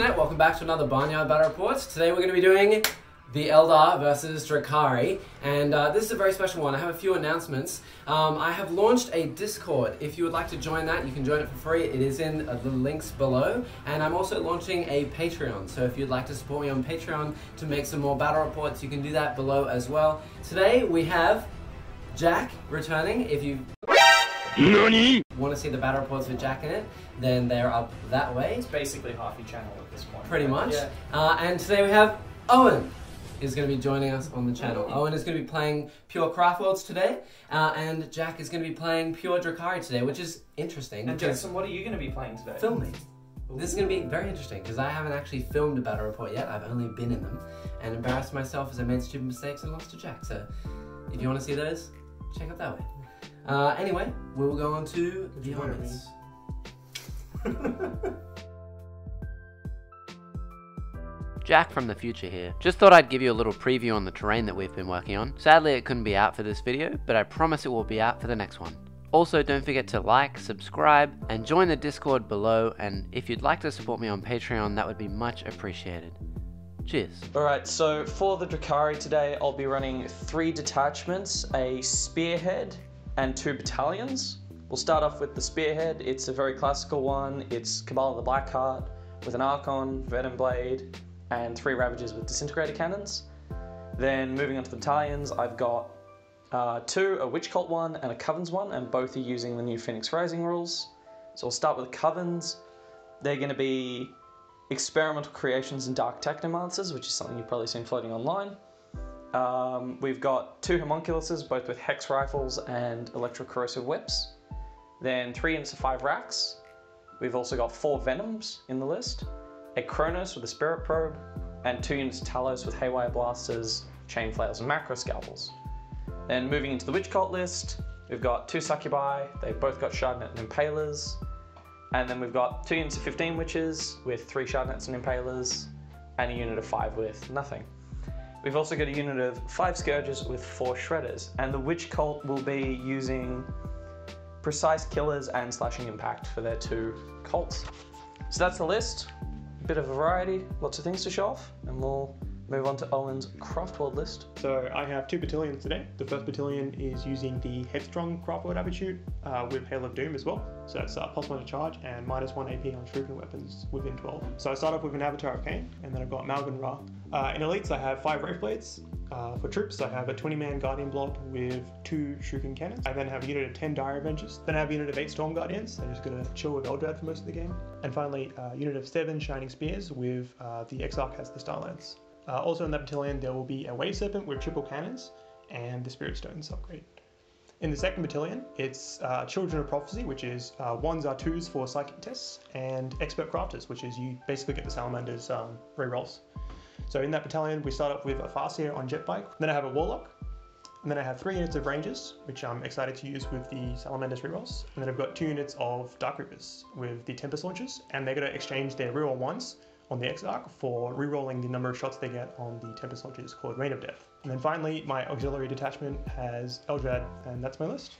Welcome back to another Barnyard Battle Reports. Today we're going to be doing the Eldar versus Drukhari, and uh, this is a very special one. I have a few announcements. Um, I have launched a Discord. If you would like to join that, you can join it for free. It is in uh, the links below, and I'm also launching a Patreon. So if you'd like to support me on Patreon to make some more battle reports, you can do that below as well. Today we have Jack returning. If you NANI? want to see the battle reports with Jack in it, then they're up that way. It's basically half your channel at this point. pretty much. Yeah. Uh, and today we have Owen is going to be joining us on the channel. Owen is going to be playing Pure Craft Worlds today, uh, and Jack is going to be playing Pure Drukhari today, which is interesting. And because Jackson, what are you going to be playing today? filming. This is going to be very interesting because I haven't actually filmed a battle report yet. I've only been in them and embarrassed myself as I made stupid mistakes and lost to Jack. So if you want to see those, check out that way. Uh, anyway, we will go on to the you know what it honors. Jack from the future here. Just thought I'd give you a little preview on the terrain that we've been working on. Sadly it couldn't be out for this video, but I promise it will be out for the next one. Also don't forget to like, subscribe, and join the Discord below, and if you'd like to support me on Patreon that would be much appreciated. Cheers. Alright, so for the Drukhari today, I'll be running three detachments, a spearhead, and two battalions. We'll start off with the spearhead. It's a very classical one. It's Kabal of the Black Heart with an Archon, Venom Blade, and three Ravagers with disintegrator cannons. Then moving on to the battalions, I've got uh, two, a Wych Cult one and a Covens one, and both are using the new Phoenix Rising rules. So we'll start with Covens. They're going to be experimental creations and dark technomancers, which is something you've probably seen floating online. Um, we've got two homunculuses, both with hex rifles and electrocorrosive whips. Then three of five wracks. We've also got four venoms in the list, a Cronos with a spirit probe, and two units of Talos with haywire blasters, chain flails, and macro scalpels. Then moving into the wych cult list, we've got two succubi. They've both got shardnet and impalers. And then we've got two units of 15 wyches with three shardnets and impalers, and a unit of five with nothing. We've also got a unit of five scourges with four shredders, and the wych cult will be using precise killers and slashing impact for their two cults. So that's the list. A bit of variety, lots of things to show off, and we'll move on to Owen's craft world list. So I have two battalions today. The first battalion is using the Headstrong Craftworld Attitude uh, with Hail of Doom as well. So that's uh, plus one to charge and minus one AP on trooping weapons within 12. So I start off with an Avatar of Khaine, and then I've got Maugan Ra. Uh, in elites, I have five Wraith Blades. Uh, for troops, I have a 20-man Guardian Blob with two Shuriken Cannons. I then have a unit of 10 Dire Avengers. Then I have a unit of 8 Storm Guardians. I'm just going to chill with Eldrad for most of the game. And finally, a unit of 7 Shining Spears with uh, the Exarch has the Star Lance. Uh, also in that battalion, there will be a Wave Serpent with triple cannons and the Spirit Stones upgrade. In the second battalion, it's uh, Children of Prophecy, which is uh, ones are twos for psychic tests, and Expert Crafters, which is you basically get the Salamander's um, rerolls. So in that battalion, we start off with a Farseer on Jetbike, then I have a Warlock, and then I have three units of Rangers, which I'm excited to use with the Salamander's rerolls, and then I've got two units of Dark Reapers with the Tempest Launchers, and they're going to exchange their reroll ones on the Exarch for rerolling the number of shots they get on the Tempest launchers called Rain of Death. And then finally, my auxiliary detachment has Eldrad, and that's my list.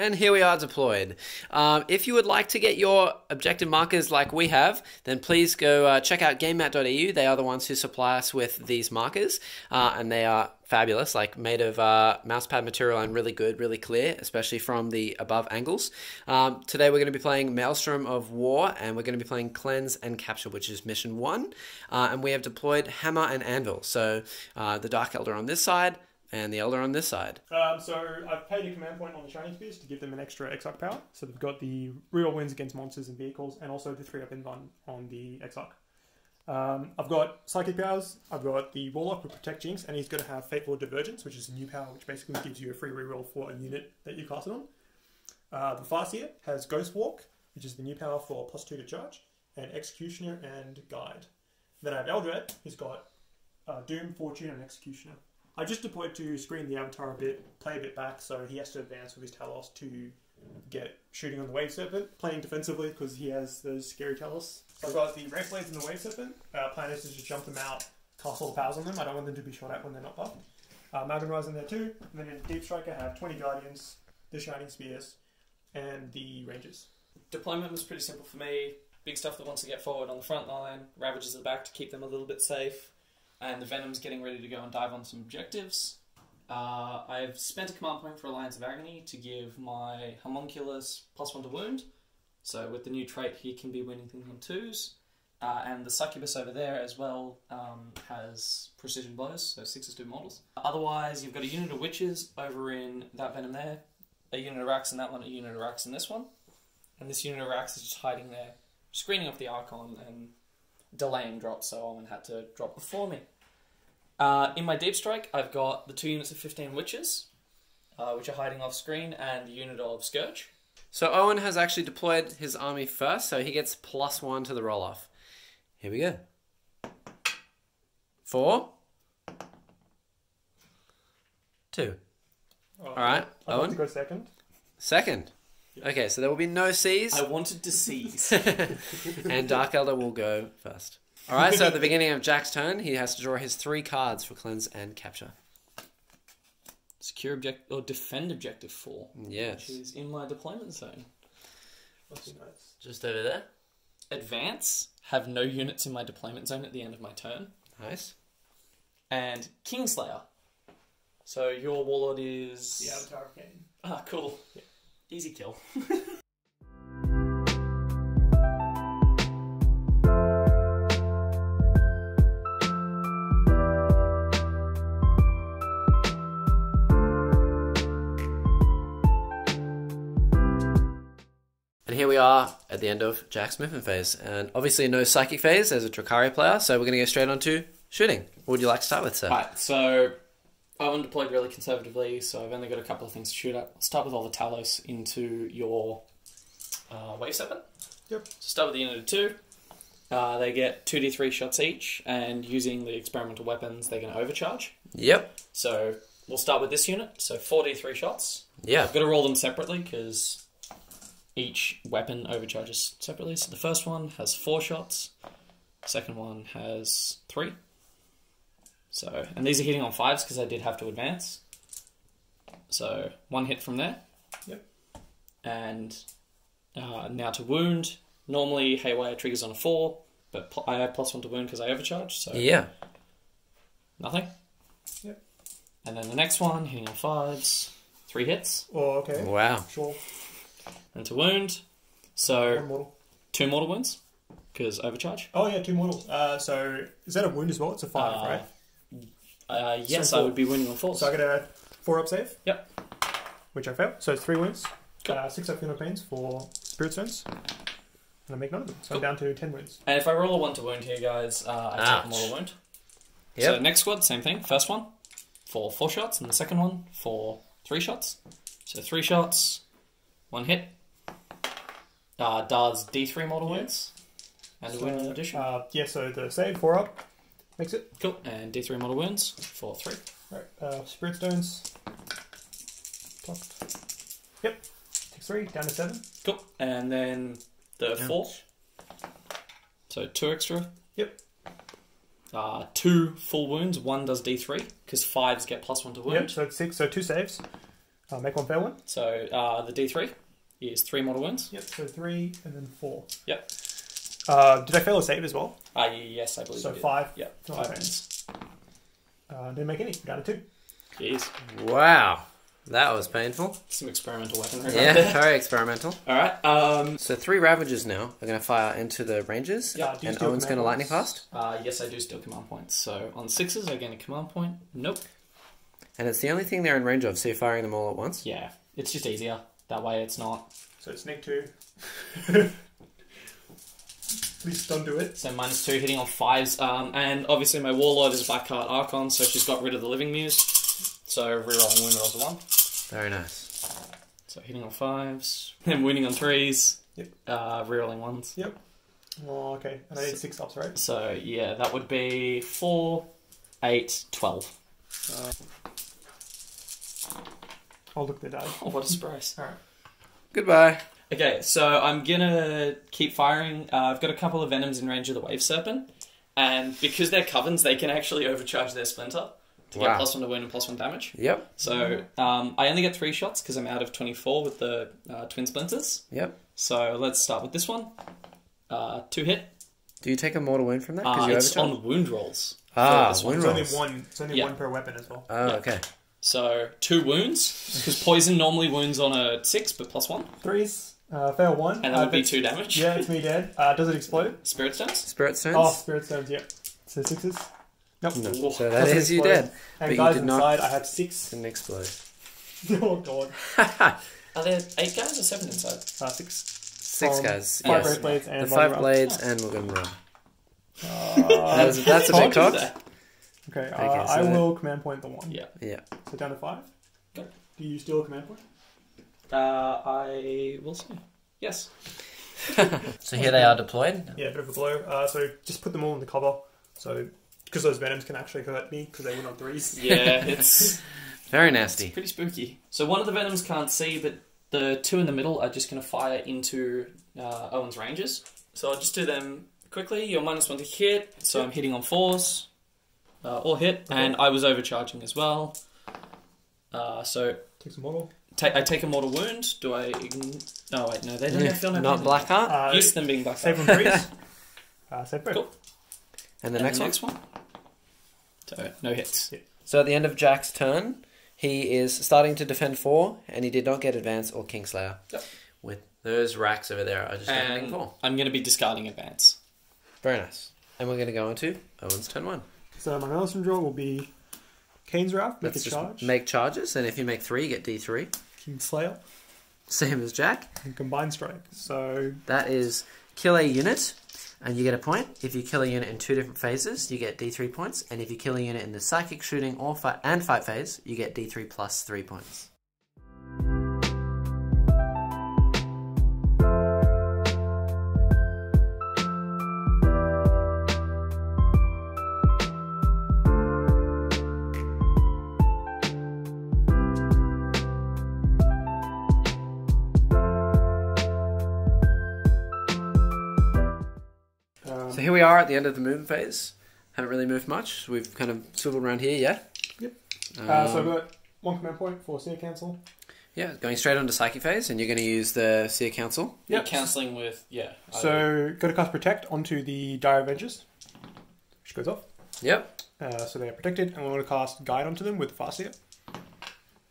And here we are deployed. Um, if you would like to get your objective markers like we have, then please go uh, check out GameMat.eu. They are the ones who supply us with these markers, uh, and they are fabulous, like made of uh, mousepad material and really good, really clear, especially from the above angles. Um, today we're going to be playing Maelstrom of War, and we're going to be playing Cleanse and Capture, which is mission one. Uh, and we have deployed Hammer and Anvil. So uh, the Dark Eldar on this side, and the Eldar on this side. Um, so I've paid a command point on the Shining Spears to give them an extra Exarch power. So they've got the real wins against monsters and vehicles, and also the 3 up in one on the Exarch. Um, I've got Psychic powers, I've got the Warlock with Protect Jinx, and he's going to have Fateful Divergence, which is a new power which basically gives you a free reroll for a unit that you cast it on. Uh, the Farseer has Ghost Walk, which is the new power for plus 2 to charge, and Executioner and Guide. Then I have Eldrad, who's got uh, Doom, Fortune, and Executioner. I just deployed to screen the Avatar a bit, play a bit back, so he has to advance with his Talos to get shooting on the Wave Serpent, playing defensively because he has those scary Talos. So I've got the Wraith Blades and the Wave Serpent. Uh, plan is to just jump them out, cast all the powers on them. I don't want them to be shot at when they're not buffed. Uh, Maugan Ra's in there too. And then in Deep Strike I have 20 Guardians, the Shining Spears, and the Rangers. Deployment was pretty simple for me. big stuff that wants to get forward on the front line, Ravagers at the back to keep them a little bit safe, and the Venom's getting ready to go and dive on some objectives. Uh, I've spent a command point for Alliance of Agony to give my Homunculus plus one to wound. So with the new trait, he can be winning things on twos. Uh, and the Succubus over there as well um, has precision blows, so sixes do models. Otherwise, you've got a unit of wyches over in that venom there, a unit of wracks in that one, a unit of wracks in this one. And this unit of wracks is just hiding there, screening off the Archon and delaying drops, so Owen had to drop before me. Uh, in my deep strike, I've got the two units of 15 wyches, uh, which are hiding off screen, and the unit of Scourge. So Owen has actually deployed his army first, so he gets plus one to the roll off. Here we go. Four. Two. All right, I'd like to go second. Second. Okay, so there will be no C's, I wanted to seize. and Dark Eldar will go first. All right, so at the beginning of Jack's turn, he has to draw his three cards for cleanse and capture. Secure object or defend objective four, Yes. which is in my deployment zone. Must be. Just over there. Advance have no units in my deployment zone at the end of my turn, Nice. and Kingslayer. So your warlord is The Avatar of Khaine. ah cool, easy kill. And here we are at the end of Jack's movement phase. And obviously no psychic phase as a Drukhari player, so we're going to go straight on to shooting. What would you like to start with, sir? Right, so Owen deployed really conservatively, so I've only got a couple of things to shoot at. I'll start with all the Talos into your uh, Wave Serpent. Yep. So start with the unit of two. Uh, they get 2d3 shots each, and using the experimental weapons, they're going to overcharge. Yep. So we'll start with this unit. So 4d3 shots. Yeah. I've got to roll them separately because each weapon overcharges separately. So the first one has four shots. Second one has three. So, and these are hitting on fives because I did have to advance. So one hit from there. Yep. And uh, now to wound. Normally Haywire triggers on a four, but pl- I have plus one to wound because I overcharged. So Yeah. nothing. Yep. And then the next one hitting on fives, three hits, Oh, okay. Wow. Sure. and to wound. So mortal. two mortal wounds because overcharge. Oh yeah, two mortal. Uh, so is that a wound as well? It's a five, Uh, right? Uh, yes, So I would be winning on fours. So I get a four up save. Yep. Which I fail. So it's three wounds. Cool. Uh, six up feel no pains for spirit stones. And I make none of them. So I'm down to ten wounds. And if I roll a one to wound here, guys, uh, I take Ouch. a mortal wound. Yep. So next squad, same thing. First one for four shots, and the second one for three shots. So three shots, one hit. Uh, does D3 mortal Yeah. wounds and a wound in addition. Uh, yeah, so the save, four up. Makes it. cool. And D3 model wounds for three. Right. Uh, spirit stones. Plucked. Yep. Takes three, down to seven. Cool. And then the four. So two extra. Yep. Uh, two full wounds. One does D3 because fives get plus one to wound. Yep, so it's six, so two saves. Uh, make one fail one. So uh, the D3 is three model wounds. Yep, so three and then four. Yep. Uh, did I fail a save as well? Uh, yes, I believe. So you did. five. Yep. No, Five okay. wounds. Uh, didn't make any. Got a two. Jeez. Wow. That was painful. Some experimental weaponry. Yeah, Right there. very experimental. All right. Um. So three Ravagers now are going to fire into the Rangers, Yeah, and Owen's going to lightning points? fast. Uh, yes, I do steal command points. So on sixes, I gain a command point. Nope. And it's the only thing they're in range of, so you're firing them all at once. Yeah, it's just easier. That way, it's not. So sneak two. Please don't do it. So minus two, hitting on fives. Um, and obviously my warlord is black card Archon, so she's got rid of the living muse. So rerolling wound rolls a one. Very nice. So hitting on fives, then winning on threes. Yep. Uh, rerolling ones. Yep. Oh, okay. And I need six ups, right? So yeah, that would be four, eight, twelve. I'll look the die. Oh, what a surprise! Alright. Goodbye. Okay, so I'm gonna keep firing. Uh, I've got a couple of venoms in range of the wave serpent, and because they're covens, they can actually overcharge their splinter to Wow. get plus one to wound and plus one damage. Yep. So um, I only get three shots because I'm out of 24 with the uh, twin splinters. Yep. So let's start with this one. Uh, two hit. Do you take a mortal wound from that? Because Uh, you it's overcharge? on wound rolls. Ah, this one. wound It's only one. It's only Yeah. one per weapon as well. Oh, Yeah. okay. So two wounds because poison normally wounds on a six, but plus one, Threes. Uh, fail one. and that uh, would be two damage. Yeah, it's me dead. Uh, does it explode? Spirit stones. Spirit stones. Oh, spirit stones. Yeah. So sixes. Nope. no. Whoa. So that Doesn't is you explode. dead. And But you guys did not- inside, I had six. Didn't explode. oh god. Are there eight guys or seven inside? Uh, six. Six Um, guys. Five yes. red blades and The one five round. blades and we're gonna run. Uh, That is, that's a big What talk. okay, uh, Okay, so I that- will command point the one. Yeah. Yeah. So down to five. Go. Do you steal a command point? Uh, I will say yes. So here they are deployed. Yeah, a bit of a blow. Uh, so just put them all in the cover. So because those venoms can actually hurt me because they went on threes. Yeah, it's Very nasty. pretty spooky. So one of the venoms can't see, but the two in the middle are just going to fire into uh, Owen's ranges. So I'll just do them quickly. You're minus one to hit, so I'm hitting on fours, uh, or hit, and I was overcharging as well. Uh, so Take some model. Ta- I take a mortal wound. Do I? Ign- no, wait, no, they don't have feel no Not pain. black heart. Uh, Used to them being black. save heart. on threes. uh, save both. Cool. And the And next the one. next one. So no hits. So at the end of Jack's turn, he is starting to defend four, and he did not get advance or Kingslayer. Yep. With those wracks over there are just defending And four. I'm going to be discarding advance. Very nice. And we're going to go on to Owen's turn one. So my medicine draw will be Khaine's Wrath, make Let's a charge, make charges, and if you make three, you get D3. King Slayer, Same as Jack. and Combined Strike. So That is kill a unit, and you get a point. If you kill a unit in two different phases, you get D3 points. And if you kill a unit in the psychic shooting or fight and fight phase, you get D3 plus three points. We are at the end of the movement phase. Haven't really moved much. We've kind of swiveled around here, yeah? Yep. Um, uh, so I've got one command point for Seer Council. yeah, going straight on to psychic phase, and you're going to use the Seer Council. You're Yep. cancelling with yeah. I- So go to cast Protect onto the Dire Avengers, which goes off. Yep. Uh, so they are protected, and we're going to cast Guide onto them with Farseer.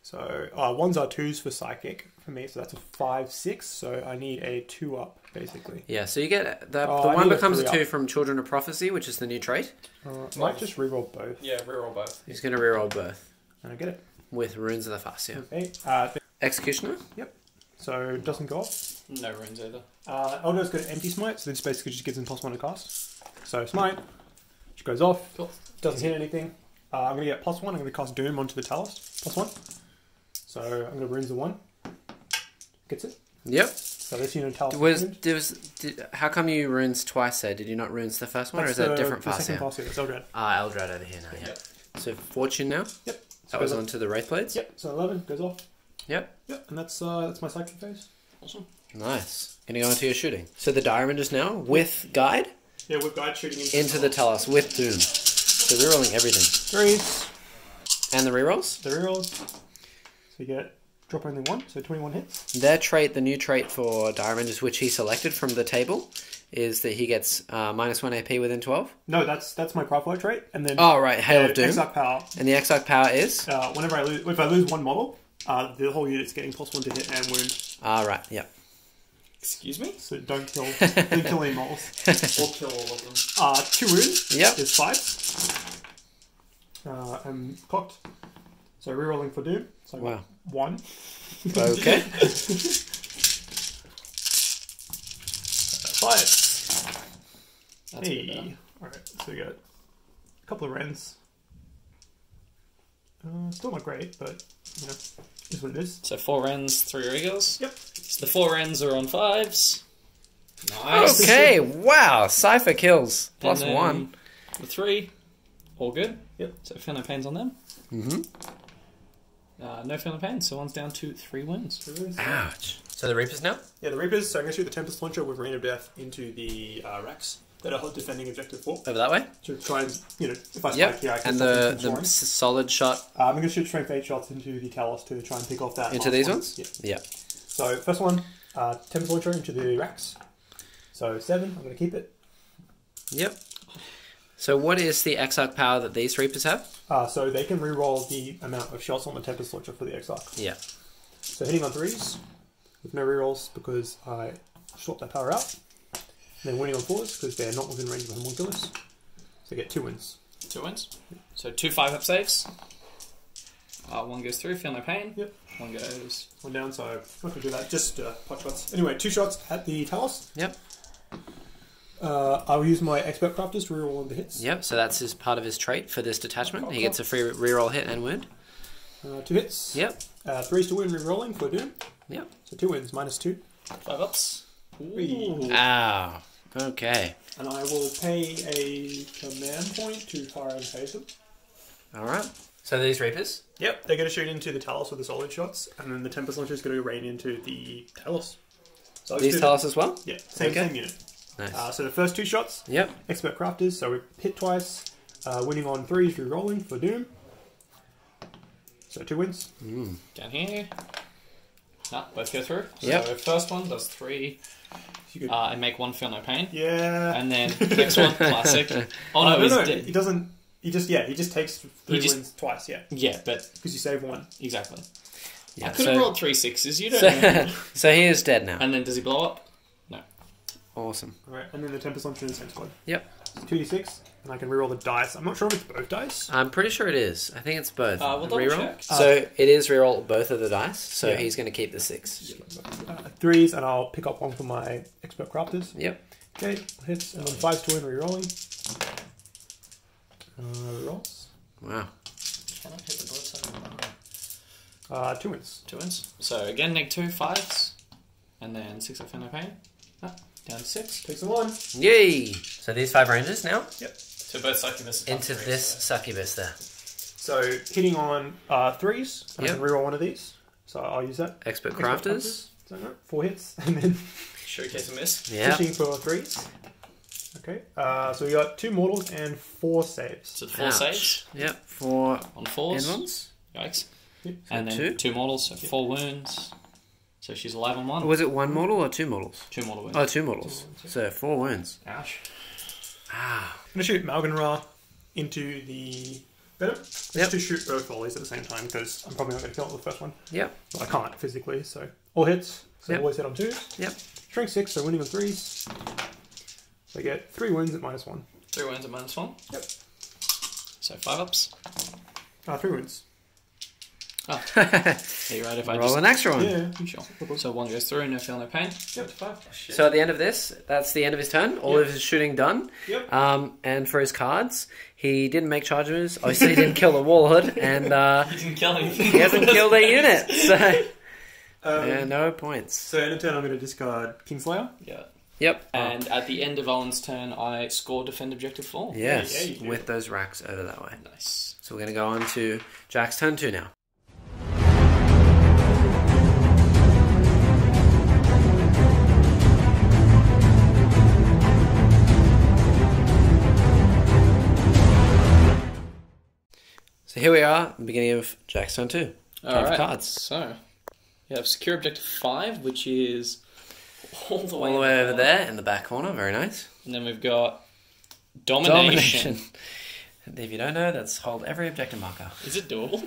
So uh, ones are twos for Psychic for me, so that's a five six. So I need a two up basically. Yeah, so you get the, Oh, the one becomes a two up. from Children of Prophecy, which is the new trait. Uh, I might just reroll both, yeah, reroll both. He's going to reroll both and I get it. with Runes of the Farseer. Okay. Uh, Executioner. Yep. So it doesn't go off. No runes either. Uh, Elder's got Empty Smite, so this basically just gives him plus one to cast. So Smite, which goes off, Cool. doesn't hit anything. Uh, I'm going to get plus one. I'm going to cast Doom onto the Talos, plus one. So I'm going to runes the one. Gets it. Yep. So this unit Talos. Was, wound. there was did, how come you runes twice there? Did you not runes the first one, or is That's that the- different the second Farseer? Farseer, that's Eldrad. Ah, Eldrad over here now. Yeah. Yep. So Fortune now. Yep. That was goes on to the Wraithblades. Yep. So 11 goes off. Yep. Yep. And that's uh, that's my psychic phase. Awesome. Nice. Gonna go into your shooting. So the Diamond is now with guide Yeah, with guide shooting into, into the Talos with Doom. So rerolling everything threes. and the rerolls. The rerolls. So you get drop only one, so 21 hits. Their trait, the new trait for Diamond, is which he selected from the table, is that he gets uh, minus one AP within twelve. No, that's that's my Cry Flow trait, and then Oh right, Hail of Doom. Exarch power. And the Exarch power is Uh, whenever I lose, if I lose one model, uh, the whole unit's getting plus one to hit and wound. ah right, yep. Excuse me. So don't kill, don't kill any models. Or kill all of them. Uh, two wounds. Yep. Is five. Uh, I'm cocked. So rerolling for Doom. So I Wow. One. Okay. Five. That's a bit. Hey. Alright, so we got a couple of rends. Uh, still not great, but you know, is what it is. So four Rens, three Regals. Yep. So the four Rens are on fives. Nice. Okay. Wow. Cipher kills plus And then one. The three, all good. Yep. So feel no pains on them. Mm-hmm. Uh, no feel no pains. So one's down to three wins. Ouch. So the Reapers now. Yeah, the Reapers. So I'm going to shoot the Tempest Launcher with Rain of Death into the uh, wracks that are defending objective four Over that way. to try and you know if I strike Yep. here, I can And the the s- solid shot Uh, I'm going to shoot strength eight shots into the Talos to try and pick off that into last these one. ones. Yeah. Yeah. So first one, uh, Tempest Launcher into the wracks. So seven, I'm going to keep it. Yep. So what is the Exarch power that these Reapers have? Uh, so they can reroll the amount of shots on the Tempest Launcher for the Exarch. Yeah. So hitting on threes with no rerolls because I swapped that power out. And then winning on fours because they're not within range of homunculus. So get two wins. Two wins. So two five up saves. Uh, one goes through, feel no pain. Yep. One goes. One down, so I'm not going to do that. Just uh, pot shots. Anyway, two shots at the Talos. Yep. Uh, I'll use my Expert Crafters to reroll all the hits. Yep. So that's his part of his trait for this detachment. He gets a free reroll hit and wound. Uh, two hits. Yep. Uh, threes to win rerolling for Doom. Yep. So two wins, minus two. Five ups. Three. Ow. Okay. And I will pay a command point to fire and phase them. All right. So these Reapers. Yep, they're going to shoot into the Talos with the solid shots, and then the Tempest Launcher is going to rain into the Talos. So These do tell us as well. Yeah, same, Okay. same unit. Nice. Uh, so the first two shots, Yep. Expert Crafters, so we hit twice, uh, winning on threes, re-rolling for Doom. So two wins. Down here. No, both go through. Yep. So first one does three. Uh, and make one feel no pain. yeah. And then next one, classic. Oh no, Uh, he's no, dead. he doesn't. He just yeah, he just takes three just- wins twice. Yeah, Yeah, but because you save one. exactly. Yeah. I could have so, rolled three sixes. You don't know. so, so he is dead now. and then does he blow up? Awesome. All right, and then the Tempest Launcher in the same squad. Yep. Two d six, and I can reroll the dice. I'm not sure if it's both dice. I'm pretty sure it is. I think it's both. Uh, we'll double reroll. check. So it is reroll both of the dice. So Yeah. he's going to keep the six. Uh, threes, and I'll pick up one for my Expert Crafters. Yep. Okay, hits, and then fives to win, re-rolling. Uh, rolls. Wow. Can I hit the broadside? Uh, two wins. Two wins. So again, neg two fives, and then six up feel no pain. Ah, down to six. Takes a one. Yay! So these five ranges now Yep. So both succubus into this succubus there. So hitting on uh, threes, and I Yep. can reroll one of these. So I'll use that. Expert Expert crafters. So no, four hits, and then Showcase a miss. Yeah. fishing for threes. Okay, uh, so we got two mortals and four saves. So four Ouch. saves Yep. Four on fours. end ones. Yikes. Yep. And then two? two, models, so four wounds. So she's alive on one. Was it one model or two models? Two model wounds. Oh, two models. So four wounds. Ouch. Ah. I'm gonna shoot Maugan Ra into the better. Let's Yep. just shoot both volleys at the same time because I'm probably not gonna kill it with the first one. Yep. Well, I can't physically, so all hits. So Yep. always hit on twos. Yep. Shrink six, so winning on threes. So I get three wins at minus one. Three wounds at minus one. Yep. So five ups. Uh, three wins. Oh, are you right if I Roll just... an extra one. Yeah. Sure. So one goes through, and no feel, no pain. Yep. Five. So at the end of this, that's the end of his turn. All Yep. of his shooting done. Yep. Um, and for his cards, he didn't make charge moves. Obviously, he didn't kill the warlord, and uh, He didn't kill anything. he hasn't killed a unit. So Um, yeah, no points. So in a turn, I'm going to discard Kingslayer. Yeah. Yep. And at the end of Owen's turn, I score defend objective four. yes, yeah, you do. with those wracks over that way. Nice. So we're going to go on to Jack's turn two now. So here we are, the beginning of Jack's turn two. Top of cards. So you have secure objective five, which is all the way, All the way over there in the back corner. Very nice. And then we've got domination. Domination. if you don't know, that's hold every objective marker. Is it doable?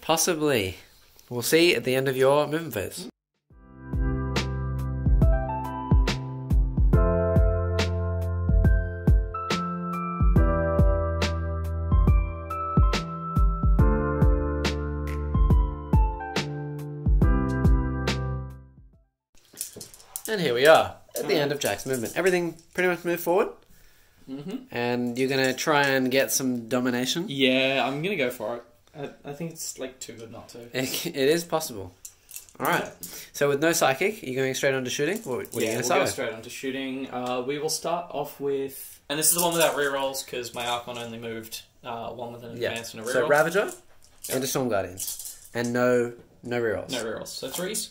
Possibly. We'll see at the end of your movement phase. We are at the end of Jack's movement. Everything pretty much moved forward. Mm-hmm. And you're gonna try and get some domination. Yeah, I'm gonna go for it. I, I think it's like too good not to. It, it is possible. All right. So with no psychic, you're going straight on to shooting. What, what are you going to we'll start go with? straight on to shooting. Uh, we will start off with, and this is the one without rerolls because my Archon only moved uh, one with an Yeah. advance and a reroll. So Ravager and into Storm Guardians, and no no rerolls. No rerolls. So threes.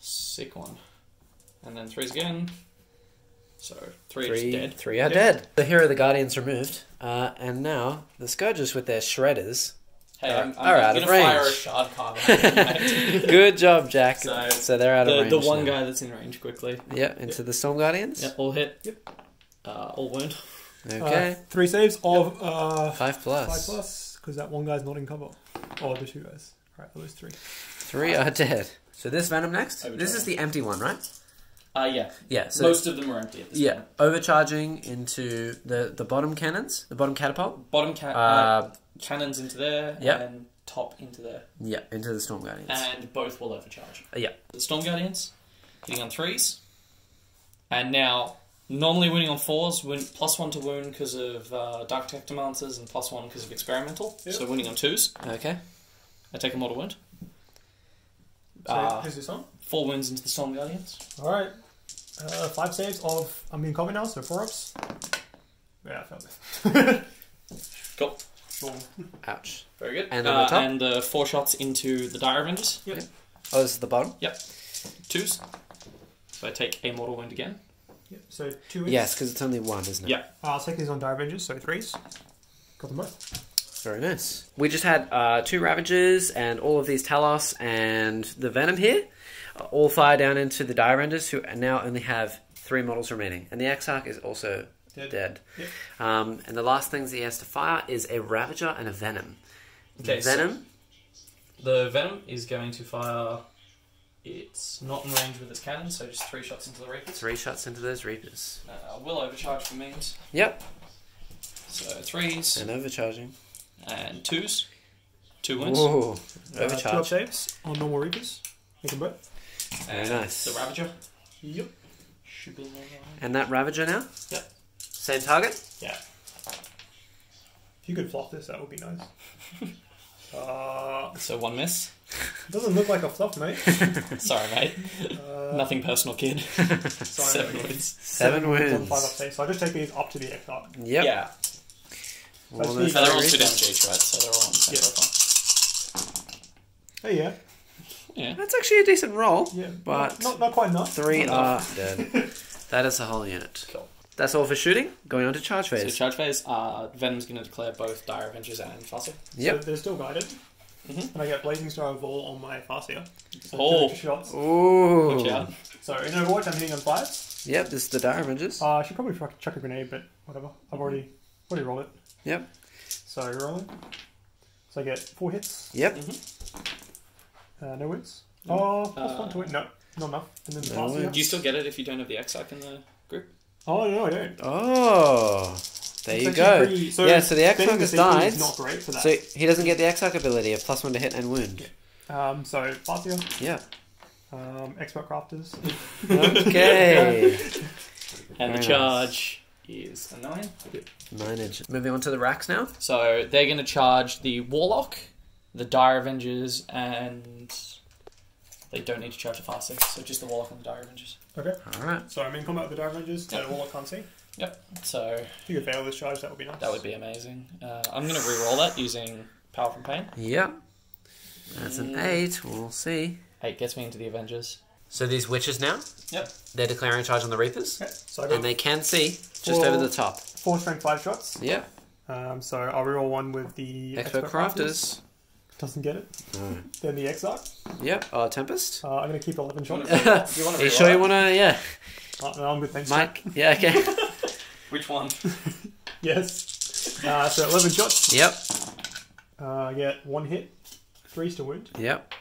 Sick one. And then threes again. So three, Three, is dead. three are dead. So here are the Guardians removed, uh, and now the Scourges with their shredders Hey, I'm, I'm, Are out gonna of range. fire a shard card. Good job, Jack. So, So, they're out of range. the one now. guy that's in range quickly. Yeah, into the Storm Guardians. Yep, all hit. Yep. Uh, all wound. Okay. Uh, three saves of uh, Five plus. five plus because that one guy's not in cover. Or the two guys. Right, those three. Three are dead. So this Venom next. Overcharge. This is the empty one, right? Uh, yeah. Yeah. So Most of them are empty at this yeah, point. overcharging into the the bottom cannons, the bottom catapult. Bottom ca- uh, Uh, cannons into there, Yep. and top into there. yeah, into the Storm Guardians. And both will overcharge. Uh, yeah. The Storm Guardians, hitting on threes. And now, normally winning on fours, win plus one to wound because of uh, Dark Technomancers and plus one because of Experimental. So winning on twos. Okay. I take a model wound. So Uh, who's this on? four wounds into the Storm Guardians. Alright. Uh, five saves of I'm in cover now, so four ups. Yeah, I failed it. Cool. Cool. Ouch. Very good. And on uh, the top? And uh, four shots into the Dire Avengers. Yep. Oh, this is the bottom. Yep. Twos. So I take a mortal wound again. Yep. So two hits. Yes, because it's only one, isn't it? Yeah. I'll take these on Dire Avengers, so threes. Got them both. Very nice. We just had uh, two Ravagers and all of these Talos and the Venom here. Uh, All fire down into the Dire Renders, who now only have three models remaining. And the Exarch is also Dead. dead. Yep. Um, and the last things he has to fire is a Ravager and a Venom. Okay, so- The Venom is going to fire. It's not in range with its cannon, so just three shots into the Reapers. three shots into those Reapers. Uh, will overcharge for means. Yep, So threes and overcharging. and twos. Two wounds. Ooh, Uh, two up overcharge. saves on normal Reapers. Make them both. Very and nice. The Ravager. Yep. Should be in there. And that Ravager now? Yep. Same target? Yeah. If you could fluff this, that would be nice. uh, So one miss. doesn't look like a fluff, mate. Sorry, mate. Uh, Nothing personal, kid. sorry, Seven mate. wounds. Seven wounds on wounds. Five up saves. So I just take these up to the Exarch. Yep. Yeah. All So those they're all Reapers. two MGs, right? So they're all on the same Yeah. Hey, yeah. Yeah. That's actually a decent roll. Yeah. But not, not quite enough. Three Not are enough. dead. That is the whole unit. Cool. That's all for shooting. Going on to charge So phase. charge phase, uh, Venom's going to declare both Dire Avengers and Fossil. Yep. So they're still guided. Mhm. And I get Blazing Star of Vaul on my Farseer. So Oh. two extra shots. Ooh. Watch out. So in Overwatch, I'm hitting on fives. Yep, this is the Dire Avengers. Uh, I should probably chuck, chuck a grenade, but whatever. I've already already rolled it. Yep. So rolling. So I get four hits. Yep. Uh, no wins. Oh, plus Uh, one to win. No, not enough. And then no Farseer. wins. Do you still get it if you don't have the Exarch in the group? Oh no, I don't. Oh. There It's you go. pretty- so yeah, so the Exarch spending has died. Is not great for that. So he doesn't get the Exarch ability of plus one to hit and wound. um, so Farseer, Yeah. um, expert crafters. Okay. And Very the charge is a nine. Nine inches. Moving on to the wracks now. So they're going to charge the Warlock, the Dire Avengers, and they don't need to charge the Farseer, so just the Warlock and the Dire Avengers. Okay. All right. So I'm in combat with the Dire Avengers, So all I can't see. Yep. So If you could fail this charge, that would be nice. that would be amazing. Uh, I'm going to re-roll that using Power from Pain. Yep. That's an eight. We'll see. Eight gets me into the Avengers. So these wyches now, Yep. they're declaring charge on the Reapers, Okay. So I got and they can see just Four. over the top. four strength five shots. Yep. Um, so I'll reroll one with the Expert crafters. Doesn't get it. No. Then the Exarch. Yep. Oh, Tempest. Uh, I'm going to keep 11 Do you want shots. to? you Are you sure you want to? Yeah. Uh, no, I'm good, thanks. Mike. Yeah. Okay. Which one? Yes. Uh, so 11 shots. yep. Uh, I get one hit, threes to wound. Yep.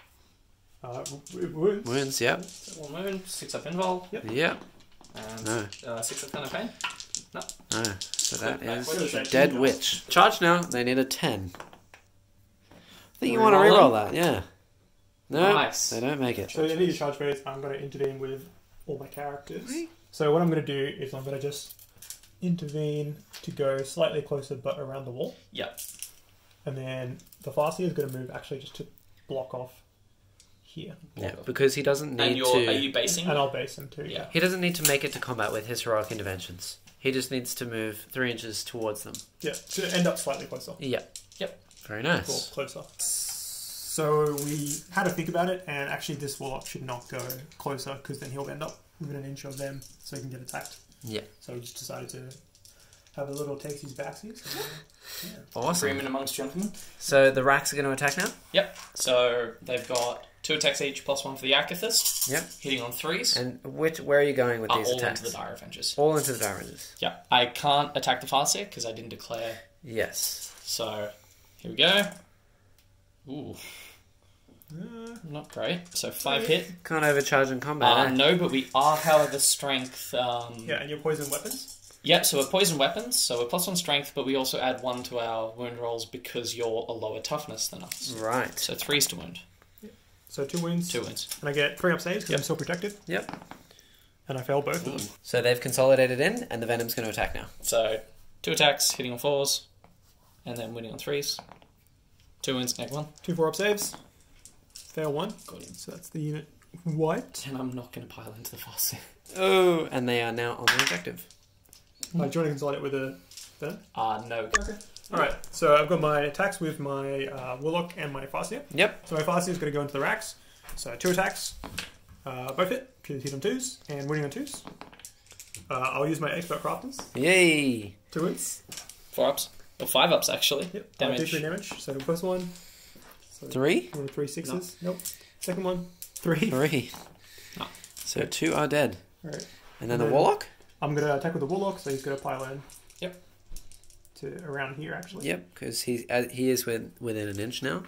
Uh, w- wounds. Wounds. Yep. So one moon, six up invul, Yep. and No. uh, six up kind of pain. No. No. So that Back. is What is that? dead wych. Charge now. They need a ten. I think you want to them? reroll that. Yeah. No. Nice. They don't make it. So in these charge phase, I'm going to intervene with all my characters. Right. So what I'm going to do is I'm going to just intervene to go slightly closer but around the wall. Yep. And then the Farseer is going to move actually just to block off here. Yeah. Because he doesn't And need you're to. are you basing? And I'll base him too. Yeah. He doesn't need to make it to combat with his heroic interventions. He just needs to move three inches towards them. Yeah, to end up slightly closer. Yep. Yep. Very Cool, nice. closer. So we had to think about it, and actually this Warlock should not go closer because then he'll end up within an inch of them so he can get attacked. Yeah. So we just decided to have a little takesies backsies. So, yeah. Awesome. Agreement amongst gentlemen. So the wracks are going to attack now. Yep. So they've got two attacks each, plus one for the Acothyst. Yep. Hitting on threes. And which where are you going with are these all attacks? into the Dire Avengers. all into the diamonds. Yep. I can't attack the Farseer because I didn't declare. Yes. So here we go. Ooh. Not great. So five hit. Can't overcharge in combat. Uh, eh? no, but we are, however, strength. Um, yeah, and your poison weapons. Yep, so we're poison weapons, so we're plus one strength, but we also add one to our wound rolls because you're a lower toughness than us. Right. So three's to wound. So two wounds. Two wounds. And I get three up saves because Yep. I'm still protected. Yep. And I fail both of them. So they've consolidated in, and the venom's going to attack now. So two attacks, hitting on fours, and then winning on threes. Two wins, next one. Two four up saves. Fail one. Got him. So that's the unit wiped. And I'm not going to pile into the Farseer. Oh, and they are now on the objective. Uh, do you want to consolidate with a venom? Uh, no. Okay. Alright, so I've got my attacks with my uh, Warlock and my Farseer. Yep. So my Farseer is going to go into the wracks. So two attacks, uh, both hit, because hit on twos, and winning on twos. Uh, I'll use my Expert Crafters. Yay. Two wins. Four ups. Or five ups, actually. Yep. Damage. D3 damage. So the first one. So Three. One of three sixes. Nope. Second one. Three. Three. No. So two are dead. Alright. And then the And then- warlock. I'm going to attack with the Warlock, so he's going to pile in. Yep. To around here, actually. Yep, because he uh, he is with, within an inch now.